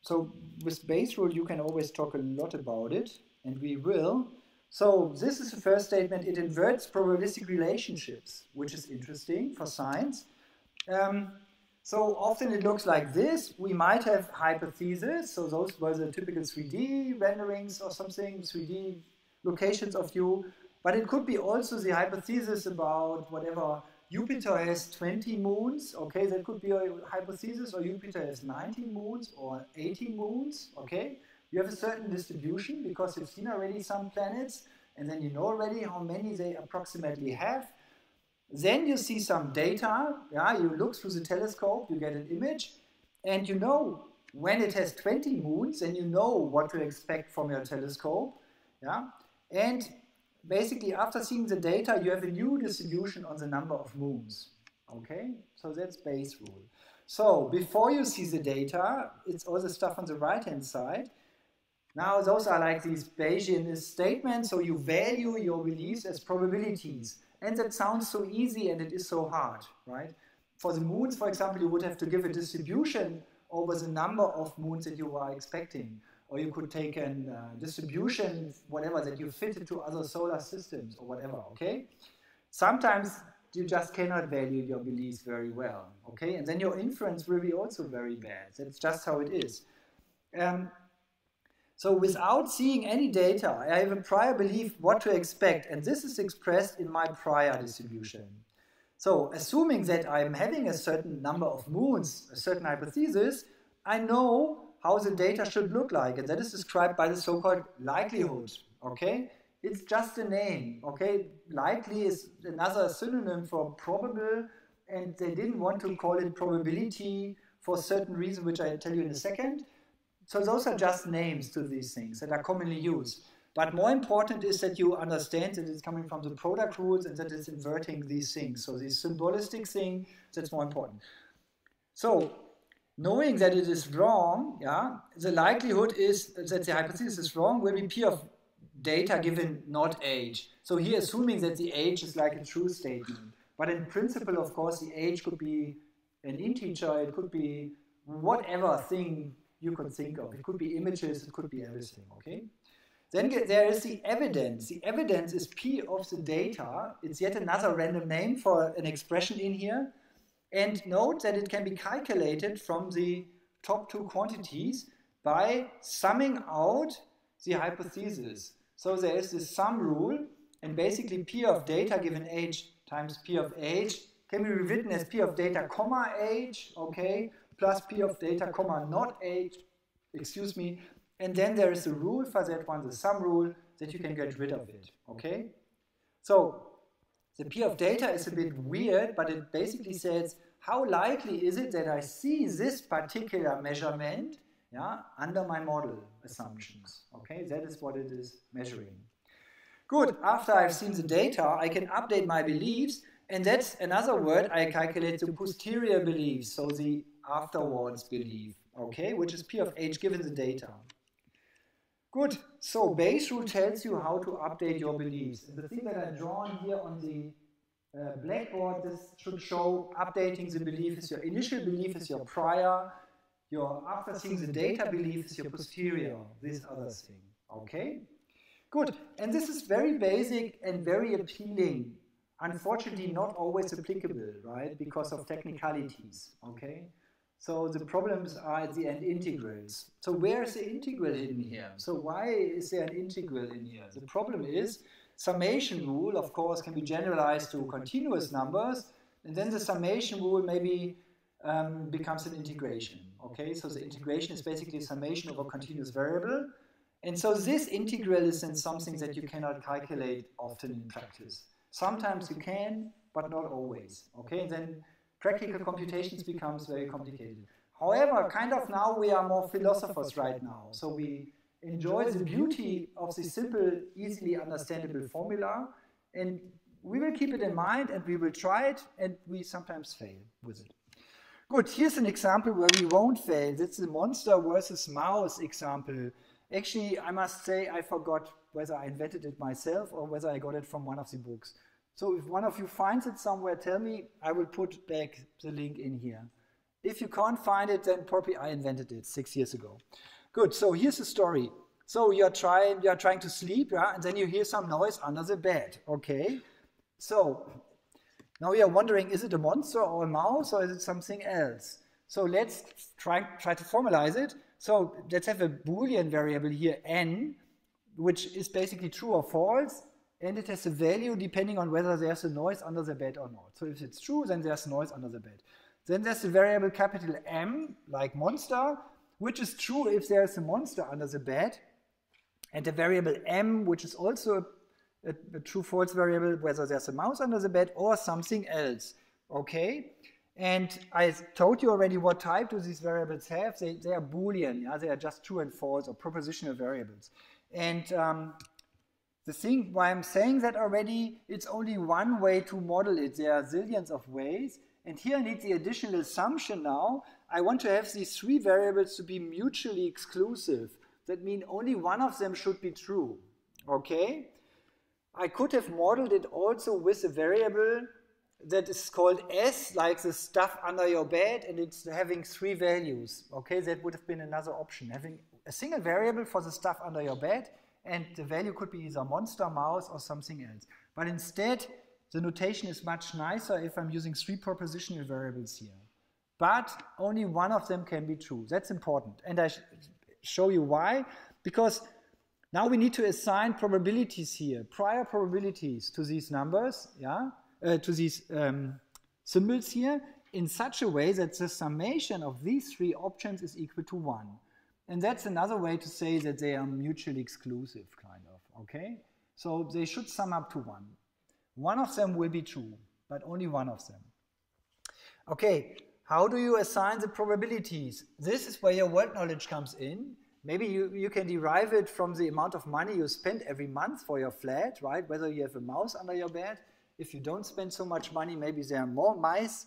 So with Bayes rule, you can always talk a lot about it, and we will. So this is the first statement. It inverts probabilistic relationships, which is interesting for science. Um, so often it looks like this. We might have hypotheses. So those were the typical 3D renderings or something, 3D locations of you. But it could be also the hypothesis about whatever Jupiter has 20 moons. Okay, that could be a hypothesis. Or Jupiter has 19 moons or 18 moons. Okay, you have a certain distribution because you've seen already some planets, and then you know already how many they approximately have. Then you see some data, yeah, you look through the telescope, you get an image, and you know when it has 20 moons, and you know what to expect from your telescope, yeah, and basically after seeing the data, you have a new distribution on the number of moons, okay, so that's Bayes rule. So before you see the data, it's all the stuff on the right-hand side. Now those are like these Bayesian statements, so you value your beliefs as probabilities. And that sounds so easy and it is so hard, right? For the moons, for example, you would have to give a distribution over the number of moons that you are expecting. Or you could take a uh, distribution, whatever, that you fit into other solar systems or whatever, okay? Sometimes you just cannot value your beliefs very well, okay? And then your inference will be also very bad. That's just how it is. Um, so without seeing any data, I have a prior belief what to expect, and this is expressed in my prior distribution. So assuming that I'm having a certain number of moons, a certain hypothesis, I know how the data should look like, and that is described by the so-called likelihood, okay? It's just a name, okay? Likely is another synonym for probable, and they didn't want to call it probability for a certain reason, which I'll tell you in a second. So those are just names to these things that are commonly used. But more important is that you understand that it's coming from the product rules and that it's inverting these things. So this symbolistic thing, that's more important. So knowing that it is wrong, yeah, the likelihood is that the hypothesis is wrong will be P of data given not H. So here assuming that the H is like a true statement. But in principle, of course, the H could be an integer, it could be whatever thing you could think of. It could be images, it could be everything, okay? Then there is the evidence. The evidence is P of the data. It's yet another random name for an expression in here. And note that it can be calculated from the top two quantities by summing out the hypothesis. So there is this sum rule, and basically P of data given H times P of H can be rewritten as P of data comma H, okay? Plus p of data comma not H, excuse me, and then there is a rule for that one, the sum rule, that you can get rid of it, okay? So the p of data is a bit weird, but it basically says how likely is it that I see this particular measurement yeah, under my model assumptions, okay? That is what it is measuring. Good, after I've seen the data, I can update my beliefs, and that's another word I calculate the posterior beliefs, so the afterwards belief. okay, which is P of H given the data. Good, so Bayes rule tells you how to update your beliefs. And the thing that I've drawn here on the uh, blackboard, this should show updating the belief is your initial belief is your prior, your after seeing the data belief is your posterior, this other thing, okay? Good, and this is very basic and very appealing. Unfortunately, not always applicable, right, because of technicalities, okay? So the problems are at the end integrals. So where is the integral hidden here? So why is there an integral in here? The problem is summation rule, of course, can be generalized to continuous numbers, and then the summation rule maybe um, becomes an integration. Okay, so the integration is basically summation of a continuous variable, and so this integral is then something that you cannot calculate often in practice. Sometimes you can, but not always. Okay, then practical computations becomes very complicated. However, kind of now we are more philosophers right now. So we enjoy the beauty of the simple, easily understandable formula, and we will keep it in mind and we will try it, and we sometimes fail with it. Good, here's an example where we won't fail. That's the monster versus mouse example. Actually, I must say I forgot whether I invented it myself or whether I got it from one of the books. So if one of you finds it somewhere, tell me. I will put back the link in here. If you can't find it, then probably I invented it six years ago. Good. So here's the story. So you're trying, you're trying to sleep, yeah, and then you hear some noise under the bed. Okay. So now you're wondering, is it a monster or a mouse or is it something else? So let's try try to formalize it. So let's have a Boolean variable here, n, which is basically true or false, and it has a value depending on whether there's a noise under the bed or not. So if it's true, then there's noise under the bed. Then there's a variable capital M, like monster, which is true if there's a monster under the bed, and a variable M, which is also a, a true-false variable, whether there's a mouse under the bed or something else. Okay? And I told you already what type do these variables have. They, they are Boolean. Yeah? They are just true and false or propositional variables. And um, the thing why I'm saying that already, it's only one way to model it. There are zillions of ways. And here I need the additional assumption now. I want to have these three variables to be mutually exclusive. That means only one of them should be true. Okay? I could have modeled it also with a variable that is called S, like the stuff under your bed, and it's having three values. Okay, that would have been another option. Having a single variable for the stuff under your bed and the value could be either monster, mouse, or something else. But instead, the notation is much nicer if I'm using three propositional variables here. But only one of them can be true. That's important. And I sh show you why. Because now we need to assign probabilities here, prior probabilities to these numbers, yeah, uh, to these um, symbols here, in such a way that the summation of these three options is equal to 1. And that's another way to say that they are mutually exclusive, kind of, okay? So they should sum up to one. One of them will be true, but only one of them. Okay, how do you assign the probabilities? This is where your word knowledge comes in. Maybe you, you can derive it from the amount of money you spend every month for your flat, right? Whether you have a mouse under your bed. If you don't spend so much money, maybe there are more mice,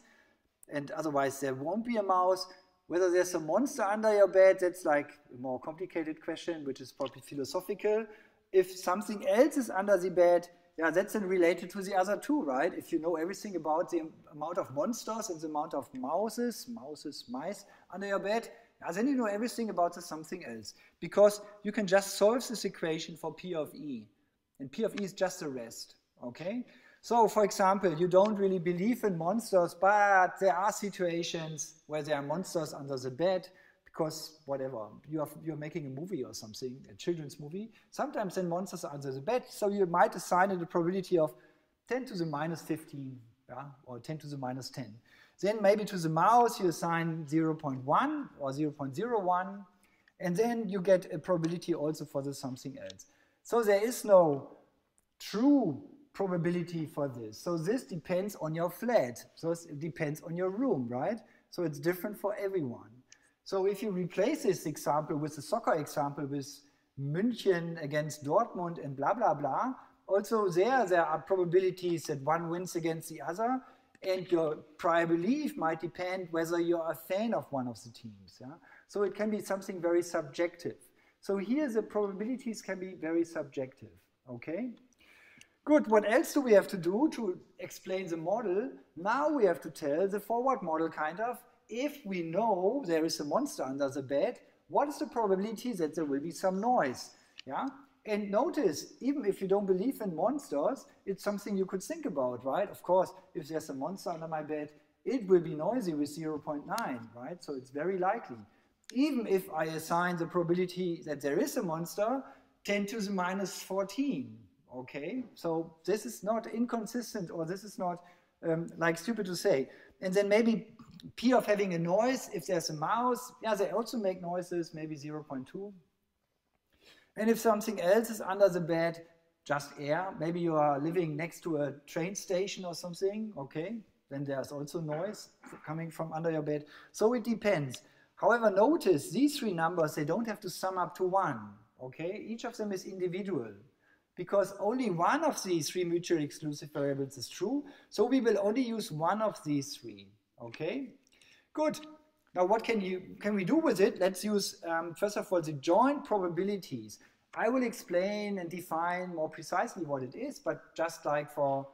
and otherwise there won't be a mouse. Whether there's a monster under your bed, that's like a more complicated question, which is probably philosophical. If something else is under the bed, yeah, that's then related to the other two, right? If you know everything about the amount of monsters and the amount of mouses, mouses, mice under your bed, yeah, then you know everything about the something else. Because you can just solve this equation for P of E. And P of E is just the rest, okay? So, for example, you don't really believe in monsters, but there are situations where there are monsters under the bed because whatever, you are, you're making a movie or something, a children's movie. Sometimes then monsters are under the bed, so you might assign it a probability of 10 to the minus 15, yeah, or 10 to the minus 10. Then maybe to the mouse you assign 0.1 or 0.01, and then you get a probability also for the something else. So there is no true probability for this. So this depends on your flat. So it depends on your room, right? So it's different for everyone. So if you replace this example with the soccer example with München against Dortmund and blah, blah, blah, also there, there are probabilities that one wins against the other, and your prior belief might depend whether you're a fan of one of the teams. Yeah? So it can be something very subjective. So here the probabilities can be very subjective, okay? Good, what else do we have to do to explain the model? Now we have to tell the forward model kind of, if we know there is a monster under the bed, what is the probability that there will be some noise? Yeah? And notice, even if you don't believe in monsters, it's something you could think about, right? Of course, if there's a monster under my bed, it will be noisy with 0.9, right? So it's very likely. Even if I assign the probability that there is a monster 10 to the minus 14, okay? So this is not inconsistent or this is not um, like stupid to say. And then maybe P of having a noise, if there's a mouse, yeah, they also make noises, maybe 0.2. And if something else is under the bed, just air, maybe you are living next to a train station or something, okay, then there's also noise coming from under your bed. So it depends. However, notice these three numbers, they don't have to sum up to one, okay? Each of them is individual because only one of these three mutually exclusive variables is true. So we will only use one of these three. Okay, good. Now what can, you, can we do with it? Let's use, um, first of all, the joint probabilities. I will explain and define more precisely what it is, but just like for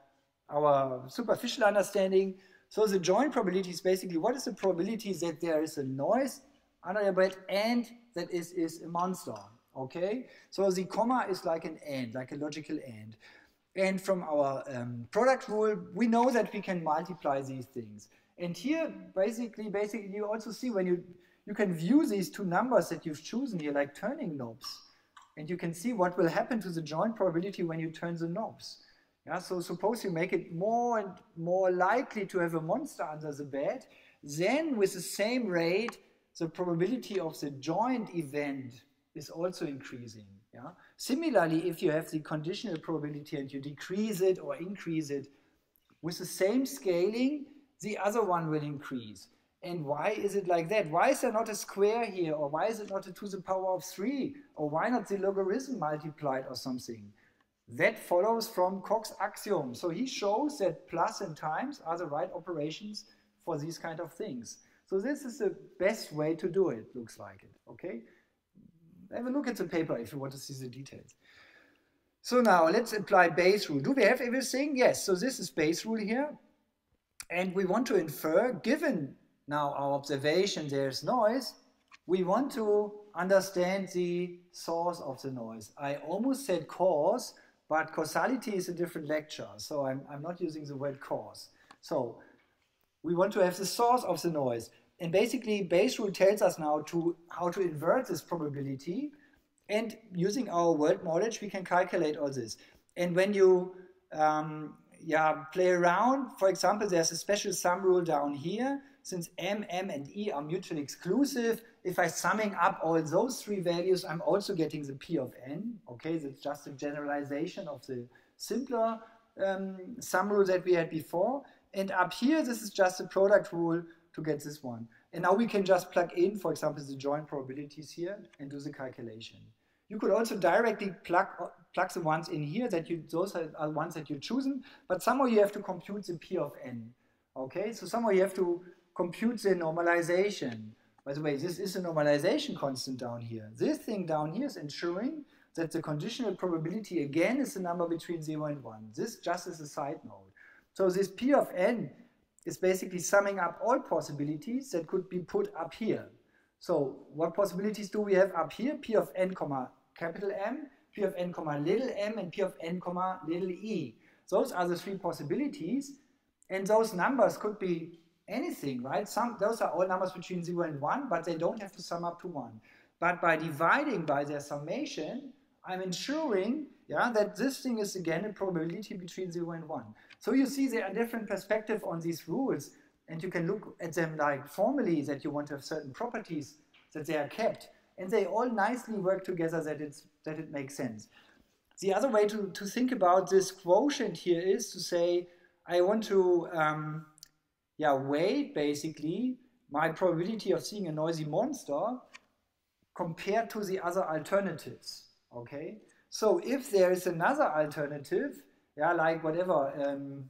our superficial understanding, so the joint probability is basically what is the probability that there is a noise under your bed and that is, is a monster, okay? So the comma is like an and, like a logical and. And from our um, product rule, we know that we can multiply these things. And here, basically, basically, you also see when you, you can view these two numbers that you've chosen here, like turning knobs. And you can see what will happen to the joint probability when you turn the knobs. Yeah, so suppose you make it more and more likely to have a monster under the bed, then with the same rate, the probability of the joint event is also increasing. Yeah? Similarly, if you have the conditional probability and you decrease it or increase it, with the same scaling, the other one will increase. And why is it like that? Why is there not a square here? Or why is it not a to the power of 3? Or why not the logarithm multiplied or something? That follows from Cox's axiom. So he shows that plus and times are the right operations for these kind of things. So this is the best way to do it, looks like it, okay? Have a look at the paper if you want to see the details. So now let's apply Bayes rule. Do we have everything? Yes, so this is Bayes rule here. And we want to infer, given now our observation there's noise, we want to understand the source of the noise. I almost said cause, but causality is a different lecture, so I'm, I'm not using the word cause. So we want to have the source of the noise. And basically, Bayes rule tells us now to how to invert this probability. And using our word knowledge, we can calculate all this. And when you um, yeah, play around. For example, there's a special sum rule down here. Since M, M, and E are mutually exclusive, if I summing up all those three values, I'm also getting the P of N. Okay, that's just a generalization of the simpler um, sum rule that we had before. And up here, this is just a product rule to get this one. And now we can just plug in, for example, the joint probabilities here and do the calculation. You could also directly plug, uh, plug the ones in here that you, those are ones that you've chosen, but somehow you have to compute the P of n. Okay, so somehow you have to compute the normalization. By the way, this is a normalization constant down here. This thing down here is ensuring that the conditional probability again is the number between 0 and 1. This just is a side note. So this P of n is basically summing up all possibilities that could be put up here. So what possibilities do we have up here? P of n comma capital M, P of n comma little m, and P of n comma little e. Those are the three possibilities. And those numbers could be anything, right? Some, those are all numbers between 0 and 1, but they don't have to sum up to 1. But by dividing by their summation, I'm ensuring yeah, that this thing is again a probability between 0 and 1. So you see there are different perspectives on these rules and you can look at them like formally that you want to have certain properties that they are kept and they all nicely work together that, it's, that it makes sense. The other way to, to think about this quotient here is to say I want to um, yeah, weight basically my probability of seeing a noisy monster compared to the other alternatives. Okay, so if there is another alternative, yeah, like whatever um,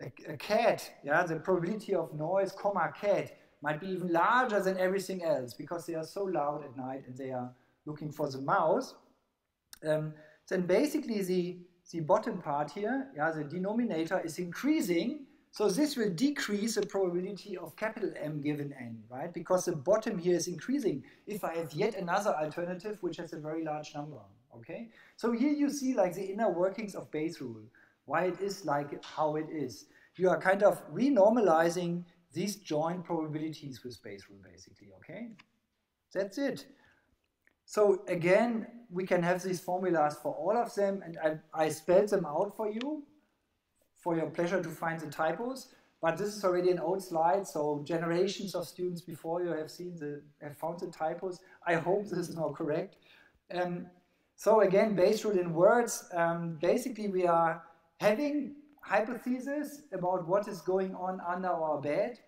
a, a, cat, yeah, the probability of noise, comma cat, might be even larger than everything else because they are so loud at night and they are looking for the mouse, um, then basically the, the bottom part here, yeah, the denominator is increasing. So this will decrease the probability of capital M given n, right? Because the bottom here is increasing if I have yet another alternative which has a very large number, okay? So here you see like the inner workings of Bayes rule, why it is like how it is. You are kind of renormalizing these joint probabilities with Bayes rule basically, okay? That's it. So again, we can have these formulas for all of them, and I, I spelled them out for you, for your pleasure to find the typos. But this is already an old slide, so generations of students before you have seen the have found the typos. I hope this is now correct. Um, so again, Bayes rule in words. Um, basically, we are having hypotheses about what is going on under our bed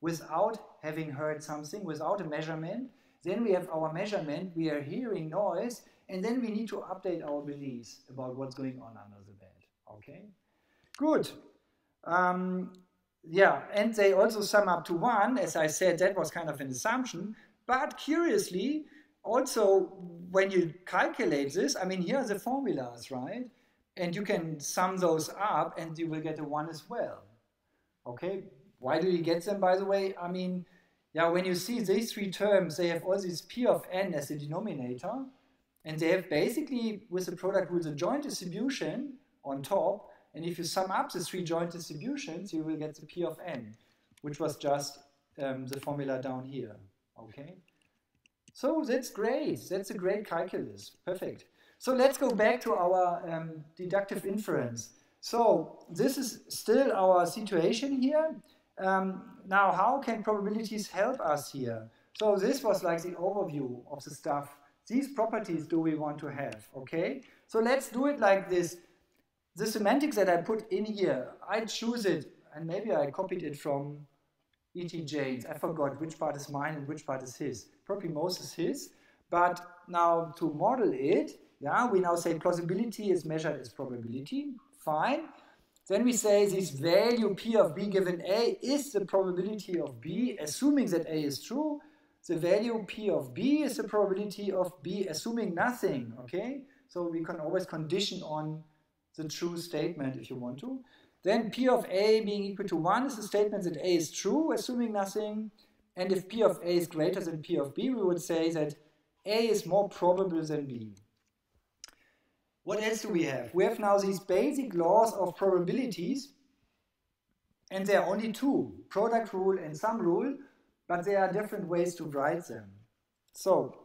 without having heard something, without a measurement. Then we have our measurement, we are hearing noise, and then we need to update our beliefs about what's going on under the bed. Okay? Good. Um, yeah, and they also sum up to one. As I said, that was kind of an assumption. But curiously, also when you calculate this, I mean, here are the formulas, right? And you can sum those up and you will get a one as well. Okay? Why do you get them, by the way? I mean, yeah, when you see these three terms, they have all this P of n as a denominator, and they have basically, with the product rules, a joint distribution on top, and if you sum up the three joint distributions, you will get the P of n, which was just um, the formula down here, okay? So that's great, that's a great calculus, perfect. So let's go back to our um, deductive inference. So this is still our situation here. Um, now, how can probabilities help us here? So this was like the overview of the stuff. These properties do we want to have, okay? So let's do it like this. The semantics that I put in here, I choose it, and maybe I copied it from E.T. Jaynes. I forgot which part is mine and which part is his. Most is. But now to model it, yeah, we now say plausibility is measured as probability. Fine. Then we say this value P of B given A is the probability of B, assuming that A is true. The value P of B is the probability of B, assuming nothing, okay? So we can always condition on the true statement if you want to. Then P of A being equal to 1 is the statement that A is true, assuming nothing. And if P of A is greater than P of B, we would say that A is more probable than B. What else do we have? We have now these basic laws of probabilities, and there are only two, product rule and sum rule, but there are different ways to write them. So,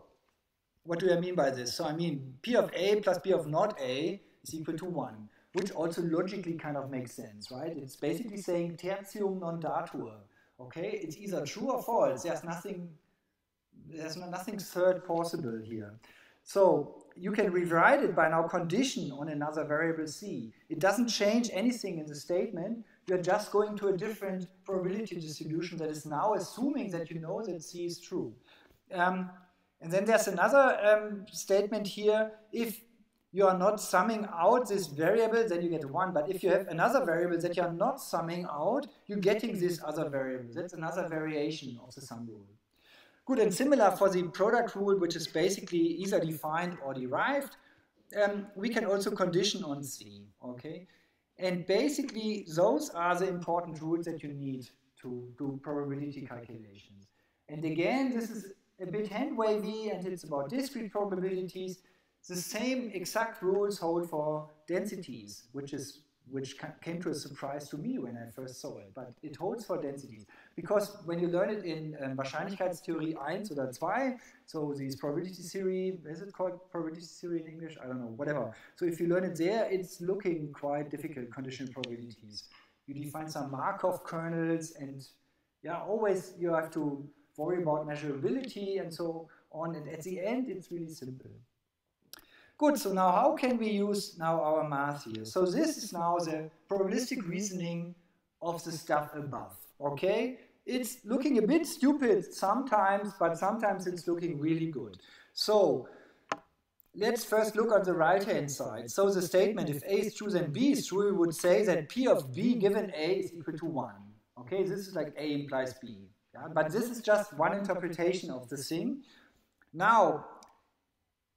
what do I mean by this? So I mean, P of A plus P of not A is equal to 1, which also logically kind of makes sense, right? It's basically saying tertium non datur, okay? It's either true or false. There's nothing, there's nothing third possible here. So you can rewrite it by now condition on another variable c. It doesn't change anything in the statement. You're just going to a different probability distribution that is now assuming that you know that c is true. Um, and then there's another um, statement here. If you are not summing out this variable, then you get 1. But if you have another variable that you are not summing out, you're getting this other variable. That's another variation of the sum rule. Good, and similar for the product rule, which is basically either defined or derived, um, we can also condition on C, okay? And basically, those are the important rules that you need to do probability calculations. And again, this is a bit hand wavy and it's about discrete probabilities. The same exact rules hold for densities, which is which came to a surprise to me when I first saw it. But it holds for densities. Because when you learn it in um, Wahrscheinlichkeitstheorie 1 oder 2, so this probability theory, is it called probability theory in English? I don't know, whatever. So if you learn it there, it's looking quite difficult, conditional probabilities. You define some Markov kernels and yeah, always you have to worry about measurability and so on. And at the end, it's really simple. Good, so now how can we use now our math here? So this is now the probabilistic reasoning of the stuff above, okay? It's looking a bit stupid sometimes, but sometimes it's looking really good. So let's first look at the right-hand side. So the statement, if A is true, then B is true, we would say that P of B given A is equal to 1. Okay, this is like A implies B. Yeah? But this is just one interpretation of the thing. Now,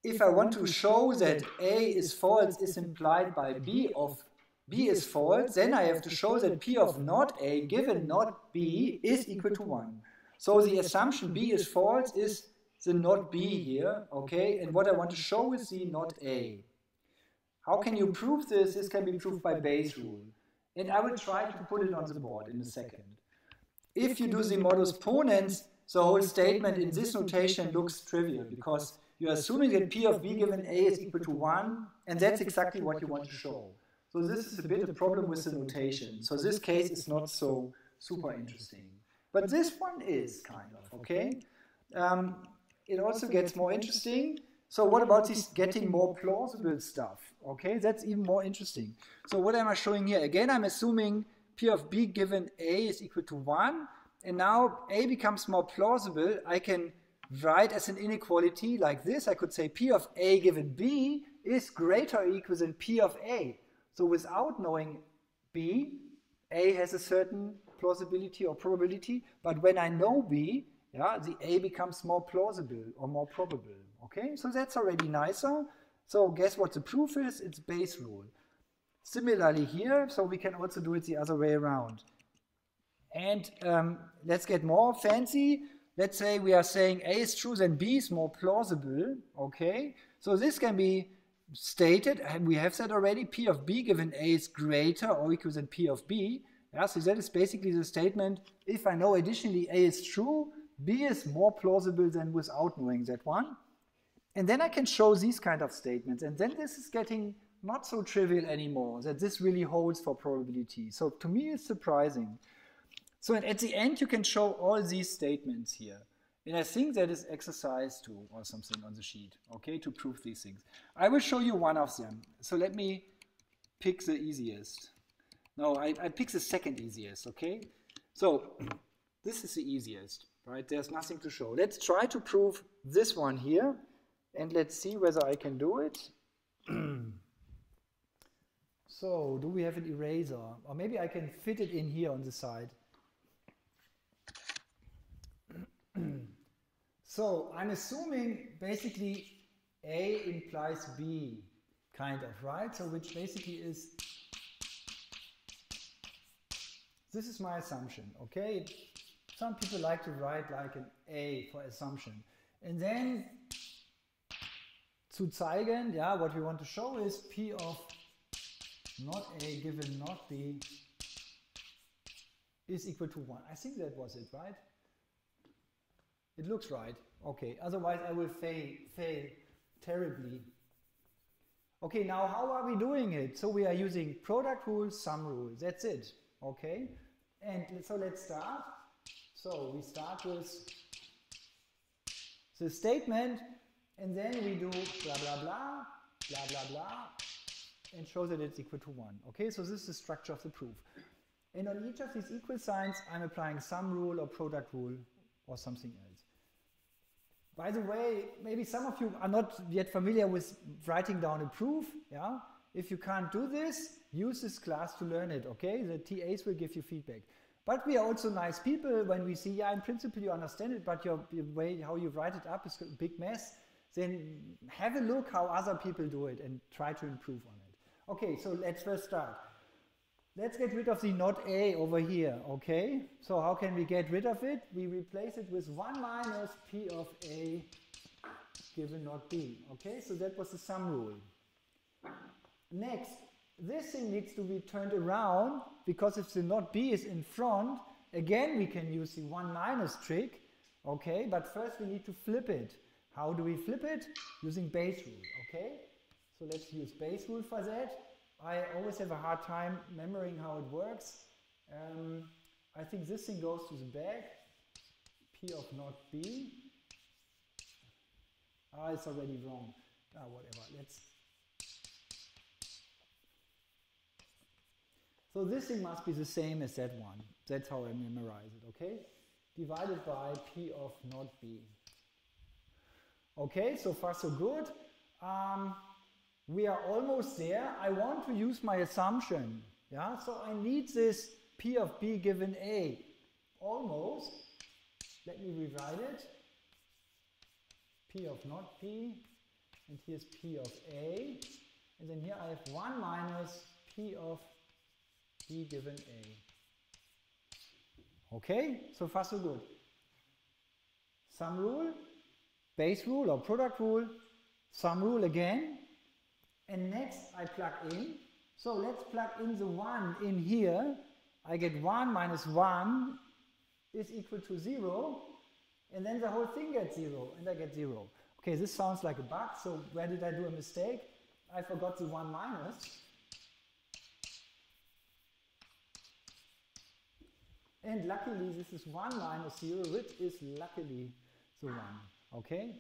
if I want to show that A is false is implied by B of B is false, then I have to show that P of not A given not B is equal to 1. So the assumption B is false is the not B here, okay? And what I want to show is the not A. How can you prove this? This can be proved by Bayes rule. And I will try to put it on the board in a second. If you do the modus ponens, the whole statement in this notation looks trivial because you're assuming that P of B given A is equal to 1, and that's exactly what you want to show. So this is a bit a problem with the notation. So this case is not so super interesting. But this one is kind of, okay? Um, it also gets more interesting. So what about this getting more plausible stuff? Okay, that's even more interesting. So what am I showing here? Again, I'm assuming P of B given A is equal to 1. And now A becomes more plausible. I can write as an inequality like this. I could say P of A given B is greater or equal than P of A. So without knowing B, A has a certain plausibility or probability, but when I know B, yeah, the A becomes more plausible or more probable. Okay, so that's already nicer. So guess what the proof is? It's Bayes rule. Similarly here, so we can also do it the other way around. And um, let's get more fancy. Let's say we are saying A is true, then B is more plausible. Okay, so this can be stated, and we have said already, P of B given A is greater or equal than P of B. Yeah, so that is basically the statement, if I know additionally A is true, B is more plausible than without knowing that one. And then I can show these kind of statements. And then this is getting not so trivial anymore, that this really holds for probability. So to me, it's surprising. So at the end, you can show all these statements here. And I think that is exercise two or something on the sheet, okay, to prove these things. I will show you one of them. So let me pick the easiest. No, I, I pick the second easiest, okay? So this is the easiest, right? There's nothing to show. Let's try to prove this one here, and let's see whether I can do it. so do we have an eraser? Or maybe I can fit it in here on the side. So I'm assuming basically A implies B, kind of, right? So which basically is, this is my assumption, okay? Some people like to write like an A for assumption. And then zu zeigen, yeah, what we want to show is P of not A given not B is equal to 1. I think that was it, right? It looks right. Okay, otherwise I will fail, fail terribly. Okay, now how are we doing it? So we are using product rules, sum rules. That's it. Okay, and so let's start. So we start with the statement, and then we do blah blah blah, blah blah blah, and show that it's equal to 1. Okay, so this is the structure of the proof. And on each of these equal signs, I'm applying sum rule or product rule or something else. By the way, maybe some of you are not yet familiar with writing down a proof. Yeah? If you can't do this, use this class to learn it, okay? The TAs will give you feedback. But we are also nice people when we see, yeah, in principle you understand it, but your, your way how you write it up is a big mess. Then have a look how other people do it and try to improve on it. Okay, so let's first start. Let's get rid of the not A over here, okay? So how can we get rid of it? We replace it with 1 minus P of A given not B, okay? So that was the sum rule. Next, this thing needs to be turned around because if the not B is in front, again we can use the 1 minus trick, okay? But first we need to flip it. How do we flip it? Using Bayes rule, okay? So let's use Bayes rule for that. I always have a hard time remembering how it works. Um, I think this thing goes to the back, P of not B. Ah, it's already wrong. Ah, whatever, let's... So this thing must be the same as that one. That's how I memorize it, okay? Divided by P of not B. Okay, so far so good. Um, we are almost there. I want to use my assumption. Yeah, so I need this P of B given A. Almost. let me rewrite it. P of not P, and here's P of A. And then here I have 1 minus P of B given A. Okay, so far so good. Sum rule, Bayes rule or product rule, sum rule again, and next I plug in. So let's plug in the 1 in here. I get 1 minus 1 is equal to 0, and then the whole thing gets 0, and I get 0. Okay, this sounds like a bug, so where did I do a mistake? I forgot the 1 minus. And luckily, this is 1 minus 0, which is luckily the 1. Okay?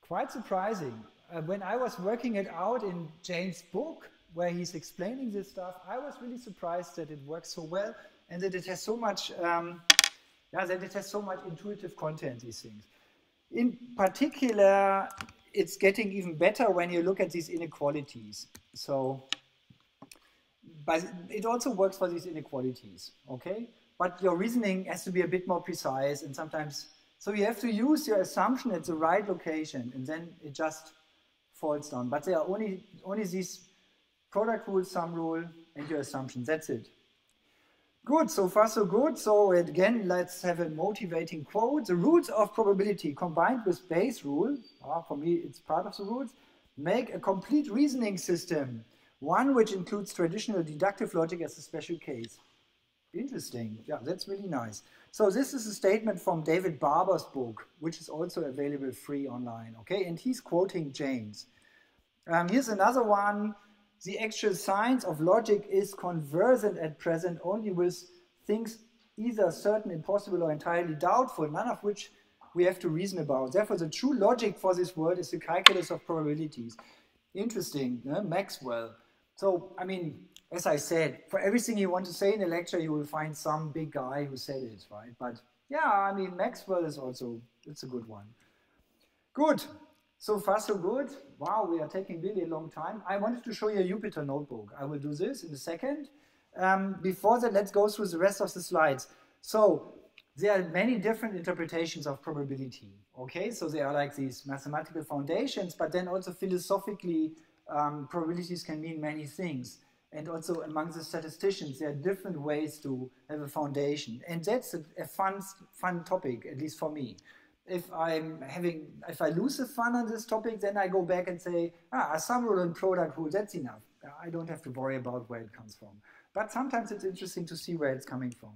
Quite surprising. Uh, when I was working it out in Jaynes' book, where he's explaining this stuff, I was really surprised that it works so well and that it has so much, um, yeah, that it has so much intuitive content, these things. In particular, it's getting even better when you look at these inequalities. So, but it also works for these inequalities, okay? But your reasoning has to be a bit more precise and sometimes, so you have to use your assumption at the right location and then it just falls down. But there are only, only these product rule, sum rule, and your assumptions. That's it. Good, so far so good. So again, let's have a motivating quote. The rules of probability combined with Bayes rule, uh, for me it's part of the rules, make a complete reasoning system, one which includes traditional deductive logic as a special case. Interesting, yeah, that's really nice. So this is a statement from David Barber's book, which is also available free online, okay? And he's quoting Jaynes. Um, here's another one the actual science of logic is conversant at present only with things either certain, impossible, or entirely doubtful, none of which we have to reason about. Therefore, the true logic for this world is the calculus of probabilities. Interesting, Maxwell. So, I mean, as I said, for everything you want to say in a lecture, you will find some big guy who said it, right? But yeah, I mean, Maxwell is also, it's a good one. Good. So far, so good. Wow, we are taking really a long time. I wanted to show you a Jupyter notebook. I will do this in a second. Um, before that, let's go through the rest of the slides. So there are many different interpretations of probability. Okay, so there are like these mathematical foundations, but then also philosophically, um, probabilities can mean many things. And also among the statisticians, there are different ways to have a foundation. And that's a, a fun, fun topic, at least for me if I'm having, if I lose the fun on this topic, then I go back and say, ah, a sum rule and product rule, that's enough. I don't have to worry about where it comes from. But sometimes it's interesting to see where it's coming from.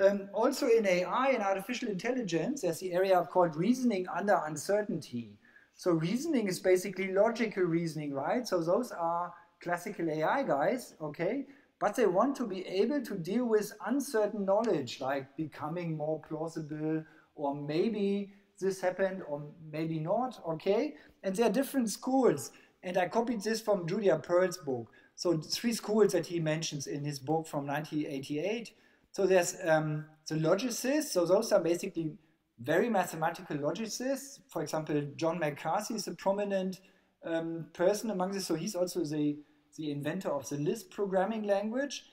Um, also in AI and artificial intelligence, there's the area called reasoning under uncertainty. So reasoning is basically logical reasoning, right? So those are classical AI guys, okay? But they want to be able to deal with uncertain knowledge, like becoming more plausible or maybe this happened or maybe not, okay? And there are different schools. And I copied this from Judea Pearl's book. So three schools that he mentions in his book from 1988. So there's um, the logicists. So those are basically very mathematical logicists. For example, John McCarthy is a prominent um, person among this. So he's also the, the inventor of the Lisp programming language.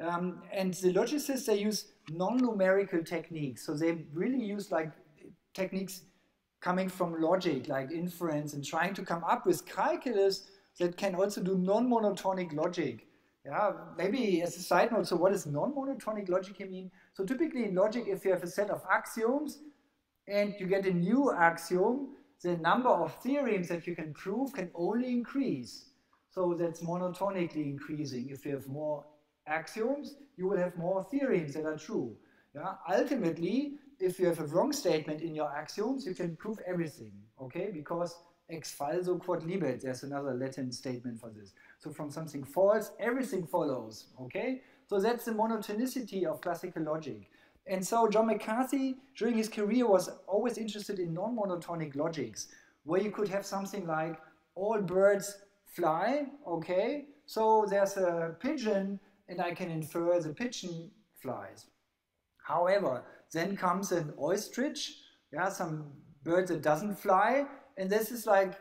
Um, and the logicists, they use non-numerical techniques. So they really use like techniques coming from logic, like inference, and trying to come up with calculus that can also do non-monotonic logic. Yeah, maybe as a side note, so what does non-monotonic logic mean? So typically in logic, if you have a set of axioms and you get a new axiom, the number of theorems that you can prove can only increase. So that's monotonically increasing if you have more axioms, you will have more theorems that are true. Yeah? Ultimately, if you have a wrong statement in your axioms, you can prove everything, okay? Because ex falso quod libet, there's another Latin statement for this. So from something false, everything follows, okay? So that's the monotonicity of classical logic. And so John McCarthy, during his career, was always interested in non-monotonic logics, where you could have something like all birds fly, okay? So there's a pigeon and I can infer the pigeon flies. However, then comes an ostrich, yeah, some bird that doesn't fly, and this is like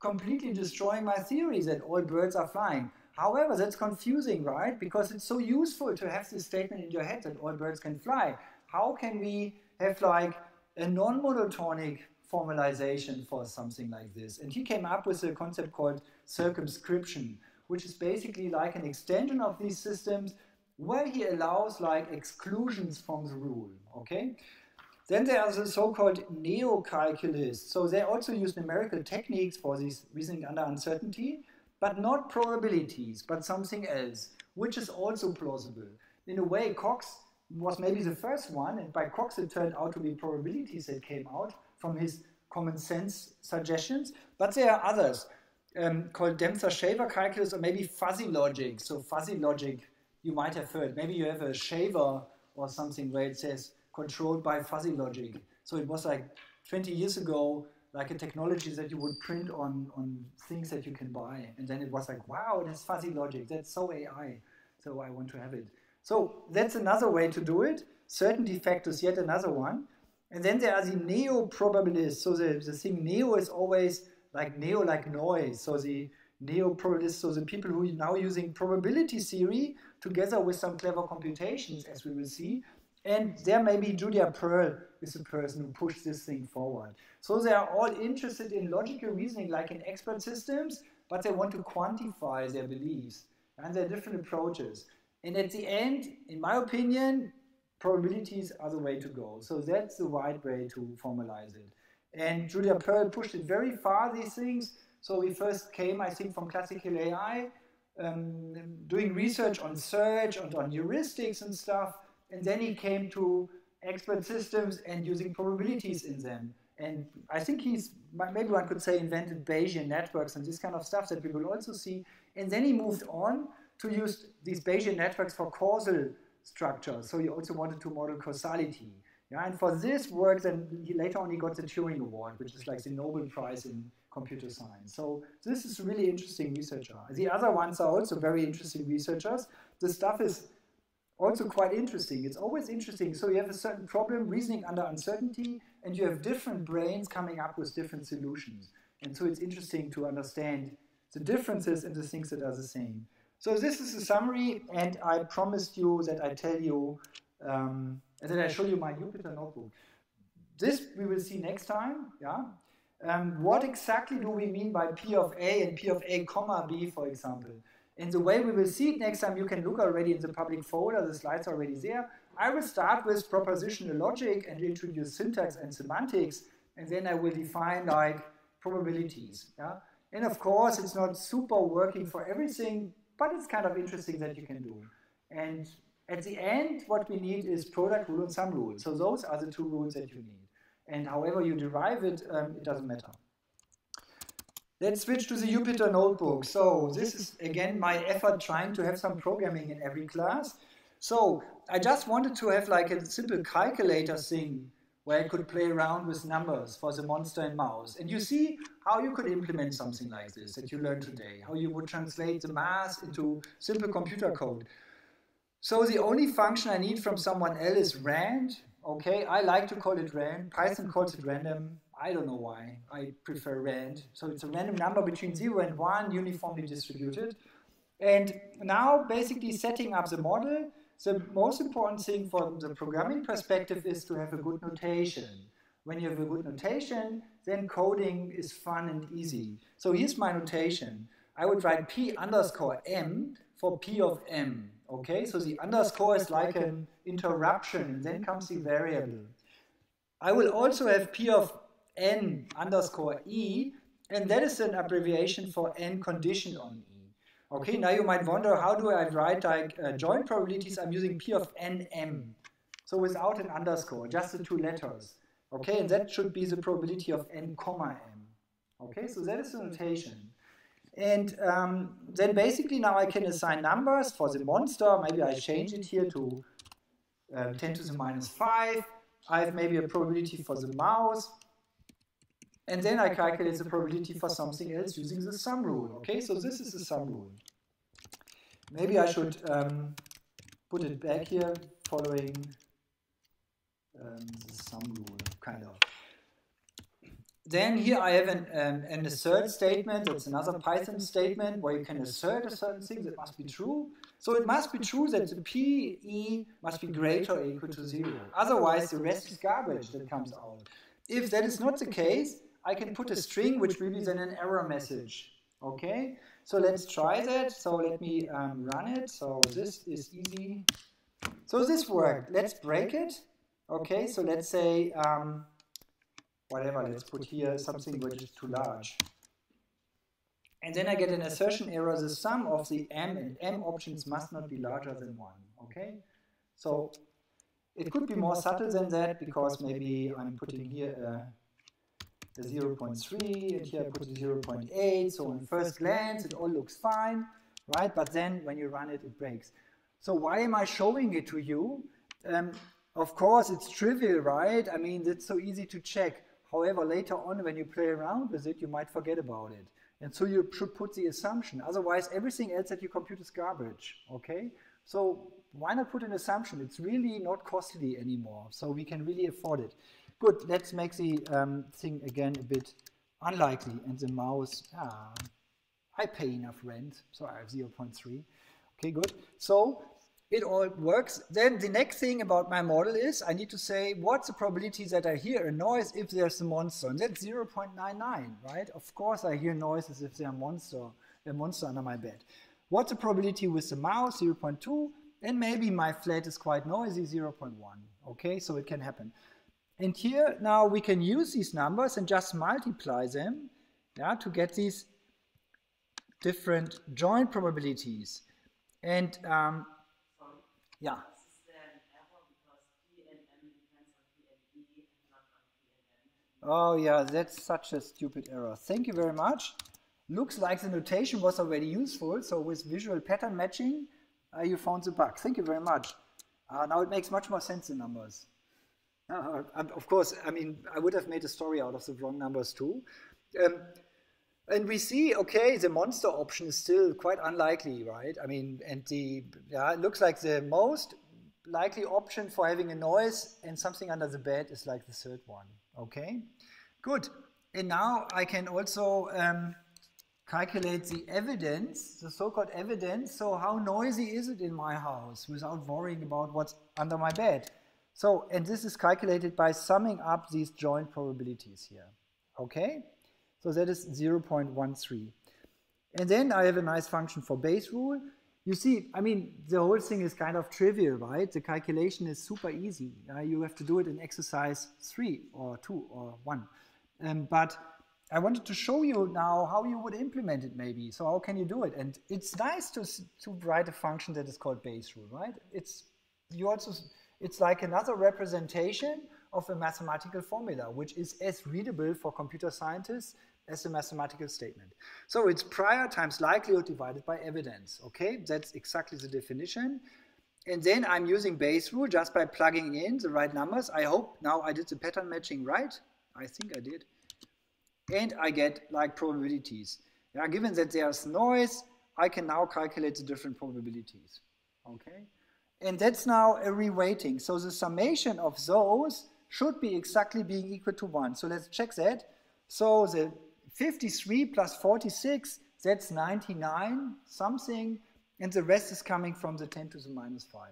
completely destroying my theory that all birds are flying. However, that's confusing, right? Because it's so useful to have this statement in your head that all birds can fly. How can we have like a non-monotonic formalization for something like this. And he came up with a concept called circumscription, which is basically like an extension of these systems where he allows like exclusions from the rule, okay? Then there are the so-called neo-calculists. So they also use numerical techniques for this reasoning under uncertainty, but not probabilities, but something else, which is also plausible. In a way, Cox was maybe the first one, and by Cox it turned out to be probabilities that came out from his common sense suggestions, but there are others um, called Dempster-Shafer calculus or maybe fuzzy logic. So fuzzy logic, you might have heard. Maybe you have a shaver or something where it says controlled by fuzzy logic. So it was like 20 years ago, like a technology that you would print on, on things that you can buy. And then it was like, wow, that's fuzzy logic. That's so AI. So I want to have it. So that's another way to do it. Certainty factors, yet another one. And then there are the neo-probabilists. So the, the thing neo is always like neo like noise. So the neo-probabilists, so the people who are now using probability theory together with some clever computations, as we will see. And there maybe Judea Pearl is the person who pushed this thing forward. So they are all interested in logical reasoning like in expert systems, but they want to quantify their beliefs. And there are different approaches. And at the end, in my opinion, probabilities are the way to go. So that's the right way to formalize it. And Judea Pearl pushed it very far, these things. So we first came, I think, from classical AI, um, doing research on search and on heuristics and stuff. And then he came to expert systems and using probabilities in them. And I think he's, maybe one could say, invented Bayesian networks and this kind of stuff that we will also see. And then he moved on to use these Bayesian networks for causal structure. So he also wanted to model causality. Yeah, and for this work, then he later on he got the Turing Award, which is like the Nobel Prize in computer science. So this is really interesting researcher. The other ones are also very interesting researchers. The stuff is also quite interesting. It's always interesting. So you have a certain problem, reasoning under uncertainty, and you have different brains coming up with different solutions. And so it's interesting to understand the differences and the things that are the same. So this is a summary, and I promised you that I tell you, um, that I show you my Jupyter notebook. This we will see next time, yeah? Um, what exactly do we mean by P of A and P of A comma B, for example? In the way we will see it next time, you can look already in the public folder, the slides are already there. I will start with propositional logic and introduce syntax and semantics, and then I will define like probabilities. Yeah? And of course, it's not super working for everything, but it's kind of interesting that you can do. And at the end, what we need is product rule and sum rule. So those are the two rules that you need. And however you derive it, um, it doesn't matter. Let's switch to the Jupyter Notebook. So this is, again, my effort trying to have some programming in every class. So I just wanted to have like a simple calculator thing where I could play around with numbers for the monster and mouse. And you see how you could implement something like this that you learned today, how you would translate the math into simple computer code. So the only function I need from someone else is rand. Okay, I like to call it rand. Python calls it random. I don't know why. I prefer rand. So it's a random number between 0 and 1, uniformly distributed. And now basically setting up the model, the most important thing from the programming perspective is to have a good notation. When you have a good notation, then coding is fun and easy. So here's my notation. I would write p underscore m for p of m. Okay, so the underscore is like an interruption, and then comes the variable. I will also have p of n underscore e, and that is an abbreviation for n condition on e. Okay, now you might wonder, how do I write like uh, joint probabilities? I'm using P of nm. So without an underscore, just the two letters. Okay, and that should be the probability of n comma m. Okay, so that is the notation. And um, then basically now I can assign numbers for the monster. Maybe I change it here to uh, 10 to the minus 5. I have maybe a probability for the mouse. And then I calculate the probability for something else using the sum rule. Okay, so this is the sum rule. Maybe I should um, put it back here following um, the sum rule, kind of. Then here I have an, um, an assert statement. That's another Python statement where you can assert a certain thing that must be true. So it must be true that the PE must be greater or equal to zero. Otherwise, the rest is garbage that comes out. If that is not the case, I can put a string which will be then an error message. Okay, so let's try that. So let me um, run it. So this is easy. So this worked. Let's break it. Okay, so let's say um, whatever. Let's put here something which is too large. And then I get an assertion error. The sum of the m and m options must not be larger than 1. Okay, so it could be more subtle than that because maybe I'm putting here a the 0.3, and here I put the 0.8, so on first glance it all looks fine, right? But then when you run it, it breaks. So why am I showing it to you? Um, of course, it's trivial, right? I mean, it's so easy to check. However, later on, when you play around with it, you might forget about it. And so you should put the assumption. Otherwise, everything else that you compute is garbage, okay? So why not put an assumption? It's really not costly anymore, so we can really afford it. Good, let's make the um, thing again a bit unlikely. And the mouse, ah, I pay enough rent, so I have 0.3. Okay, good. So it all works. Then the next thing about my model is I need to say what's the probability that I hear a noise if there's a monster. And that's 0.99, right? Of course I hear noises if there's a monster, a monster under my bed. What's the probability with the mouse? 0.2. And maybe my flat is quite noisy, 0.1. Okay, so it can happen. And here now we can use these numbers and just multiply them yeah, to get these different joint probabilities. And um, yeah. Oh yeah, that's such a stupid error. Thank you very much. Looks like the notation was already useful. So with visual pattern matching, uh, you found the bug. Thank you very much. Uh, now it makes much more sense in numbers. Uh, of course, I mean, I would have made a story out of the wrong numbers too. Um, and we see, okay, the monster option is still quite unlikely, right? I mean, and the, yeah, it looks like the most likely option for having a noise and something under the bed is like the third one, okay? Good. And now I can also um, calculate the evidence, the so-called evidence. So how noisy is it in my house without worrying about what's under my bed? So, and this is calculated by summing up these joint probabilities here. Okay? So that is 0.13. And then I have a nice function for Bayes rule. You see, I mean, the whole thing is kind of trivial, right? The calculation is super easy. Uh, you have to do it in exercise 3 or 2 or 1. Um, but I wanted to show you now how you would implement it maybe. So how can you do it? And it's nice to, to write a function that is called Bayes rule, right? It's, you also it's like another representation of a mathematical formula, which is as readable for computer scientists as a mathematical statement. So it's prior times likelihood divided by evidence. Okay, that's exactly the definition. And then I'm using Bayes rule just by plugging in the right numbers. I hope now I did the pattern matching right. I think I did. And I get like probabilities. Given that there's noise, I can now calculate the different probabilities. Okay. And that's now a reweighting. So the summation of those should be exactly being equal to 1. So let's check that. So the 53 plus 46, that's 99 something, and the rest is coming from the 10 to the minus 5.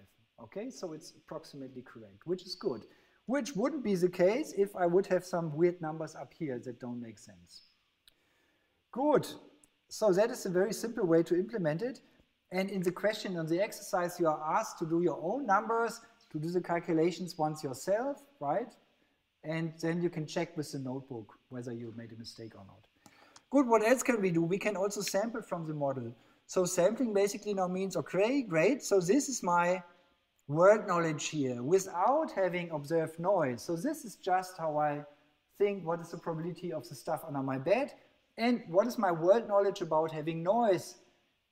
Okay, so it's approximately correct, which is good. Which wouldn't be the case if I would have some weird numbers up here that don't make sense. Good. So that is a very simple way to implement it. And in the question on the exercise, you are asked to do your own numbers, to do the calculations once yourself, right? And then you can check with the notebook whether you made a mistake or not. Good, what else can we do? We can also sample from the model. So sampling basically now means, okay, great, so this is my word knowledge here without having observed noise. So this is just how I think what is the probability of the stuff under my bed and what is my word knowledge about having noise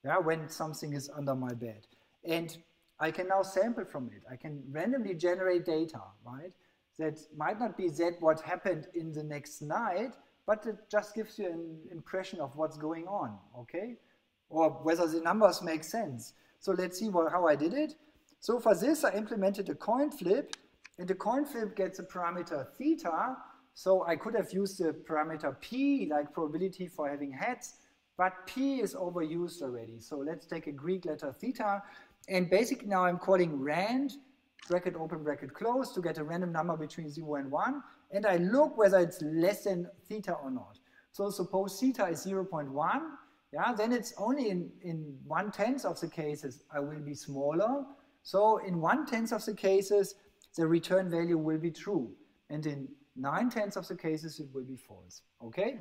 yeah, when something is under my bed. And I can now sample from it. I can randomly generate data, right? That might not be that what happened in the next night, but it just gives you an impression of what's going on, okay? Or whether the numbers make sense. So let's see what, how I did it. So for this, I implemented a coin flip, and the coin flip gets a parameter theta. So I could have used the parameter p, like probability for having heads, but p is overused already. So let's take a Greek letter theta. And basically now I'm calling rand, bracket open, bracket close, to get a random number between 0 and 1. And I look whether it's less than theta or not. So suppose theta is 0.1, yeah, then it's only in, in one-tenth of the cases I will be smaller. So in one-tenth of the cases, the return value will be true. And in nine-tenths of the cases, it will be false, okay?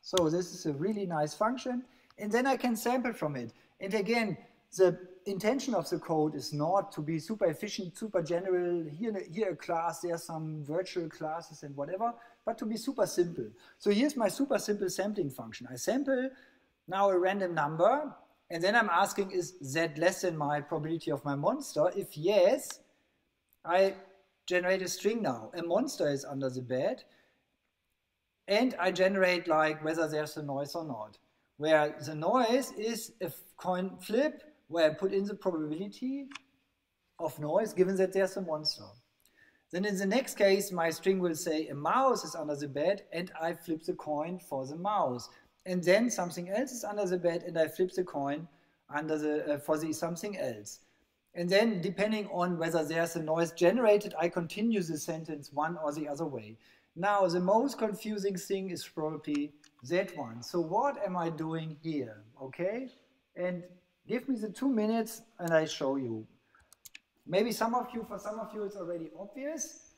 So this is a really nice function. And then I can sample from it. And again, the intention of the code is not to be super efficient, super general, here, here a class, there are some virtual classes and whatever, but to be super simple. So here's my super simple sampling function. I sample now a random number, and then I'm asking, is z less than my probability of my monster? If yes, I generate a string now. A monster is under the bed, and I generate like whether there's a noise or not. Where the noise is a coin flip where I put in the probability of noise given that there's a monster. Then in the next case, my string will say a mouse is under the bed and I flip the coin for the mouse. And then something else is under the bed and I flip the coin under the, uh, for the something else. And then depending on whether there's a noise generated, I continue the sentence one or the other way. Now the most confusing thing is probably that one. So what am I doing here? Okay? And give me the two minutes and I show you. Maybe some of you, for some of you it's already obvious.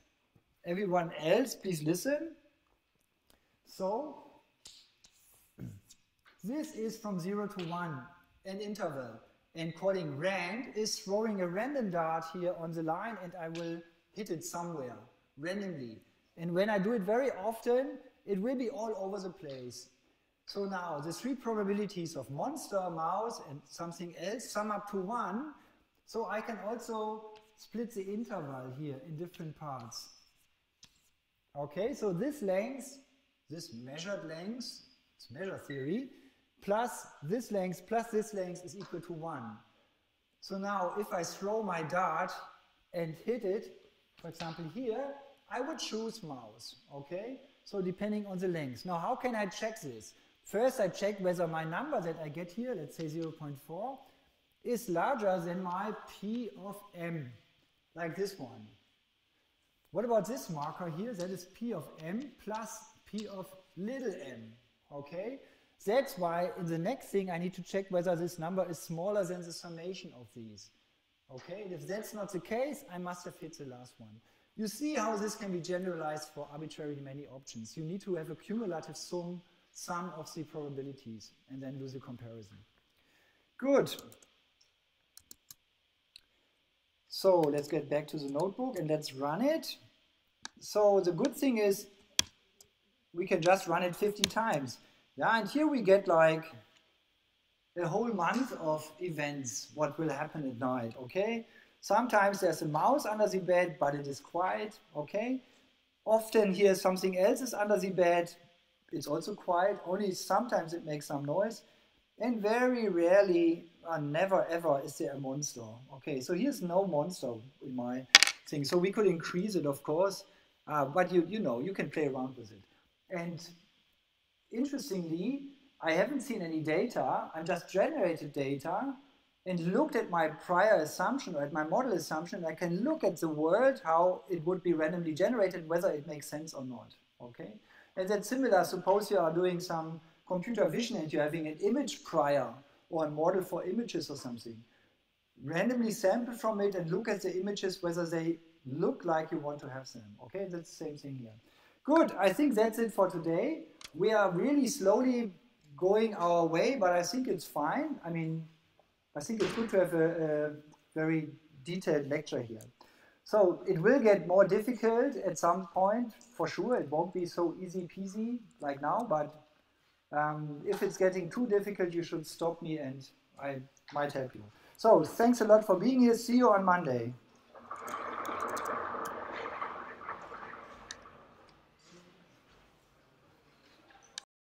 Everyone else, please listen. So, this is from 0 to 1, an interval. And calling rand is throwing a random dart here on the line and I will hit it somewhere, randomly. And when I do it very often, it will be all over the place. So now the three probabilities of monster, mouse, and something else sum up to one. So I can also split the interval here in different parts. Okay, so this length, this measured length, it's measure theory, plus this length plus this length is equal to 1. So now if I throw my dart and hit it, for example here, I would choose mouse, okay? So depending on the length. Now how can I check this? First, I check whether my number that I get here, let's say 0.4, is larger than my P of M, like this one. What about this marker here? That is P of M plus P of little m, okay? That's why in the next thing I need to check whether this number is smaller than the summation of these. Okay, and if that's not the case, I must have hit the last one. You see how this can be generalized for arbitrarily many options. You need to have a cumulative sum sum of the probabilities and then do the comparison. Good. So let's get back to the notebook and let's run it. So the good thing is we can just run it 50 times. Yeah, and here we get like a whole month of events, what will happen at night, okay? Sometimes there's a mouse under the bed, but it is quiet, okay? Often here something else is under the bed, it's also quiet, only sometimes it makes some noise. And very rarely, uh, never ever, is there a monster. Okay, so here's no monster in my thing. So we could increase it, of course, uh, but you, you know, you can play around with it. And interestingly, I haven't seen any data. I just generated data and looked at my prior assumption or at my model assumption. I can look at the world, how it would be randomly generated, whether it makes sense or not. Okay. And then similar, suppose you are doing some computer vision and you're having an image prior or a model for images or something. Randomly sample from it and look at the images whether they look like you want to have them. Okay, that's the same thing here. Good, I think that's it for today. We are really slowly going our way, but I think it's fine. I mean, I think it's good to have a, a very detailed lecture here. So it will get more difficult at some point, for sure. It won't be so easy peasy like now, but um, if it's getting too difficult, you should stop me and I might help you. So thanks a lot for being here. See you on Monday.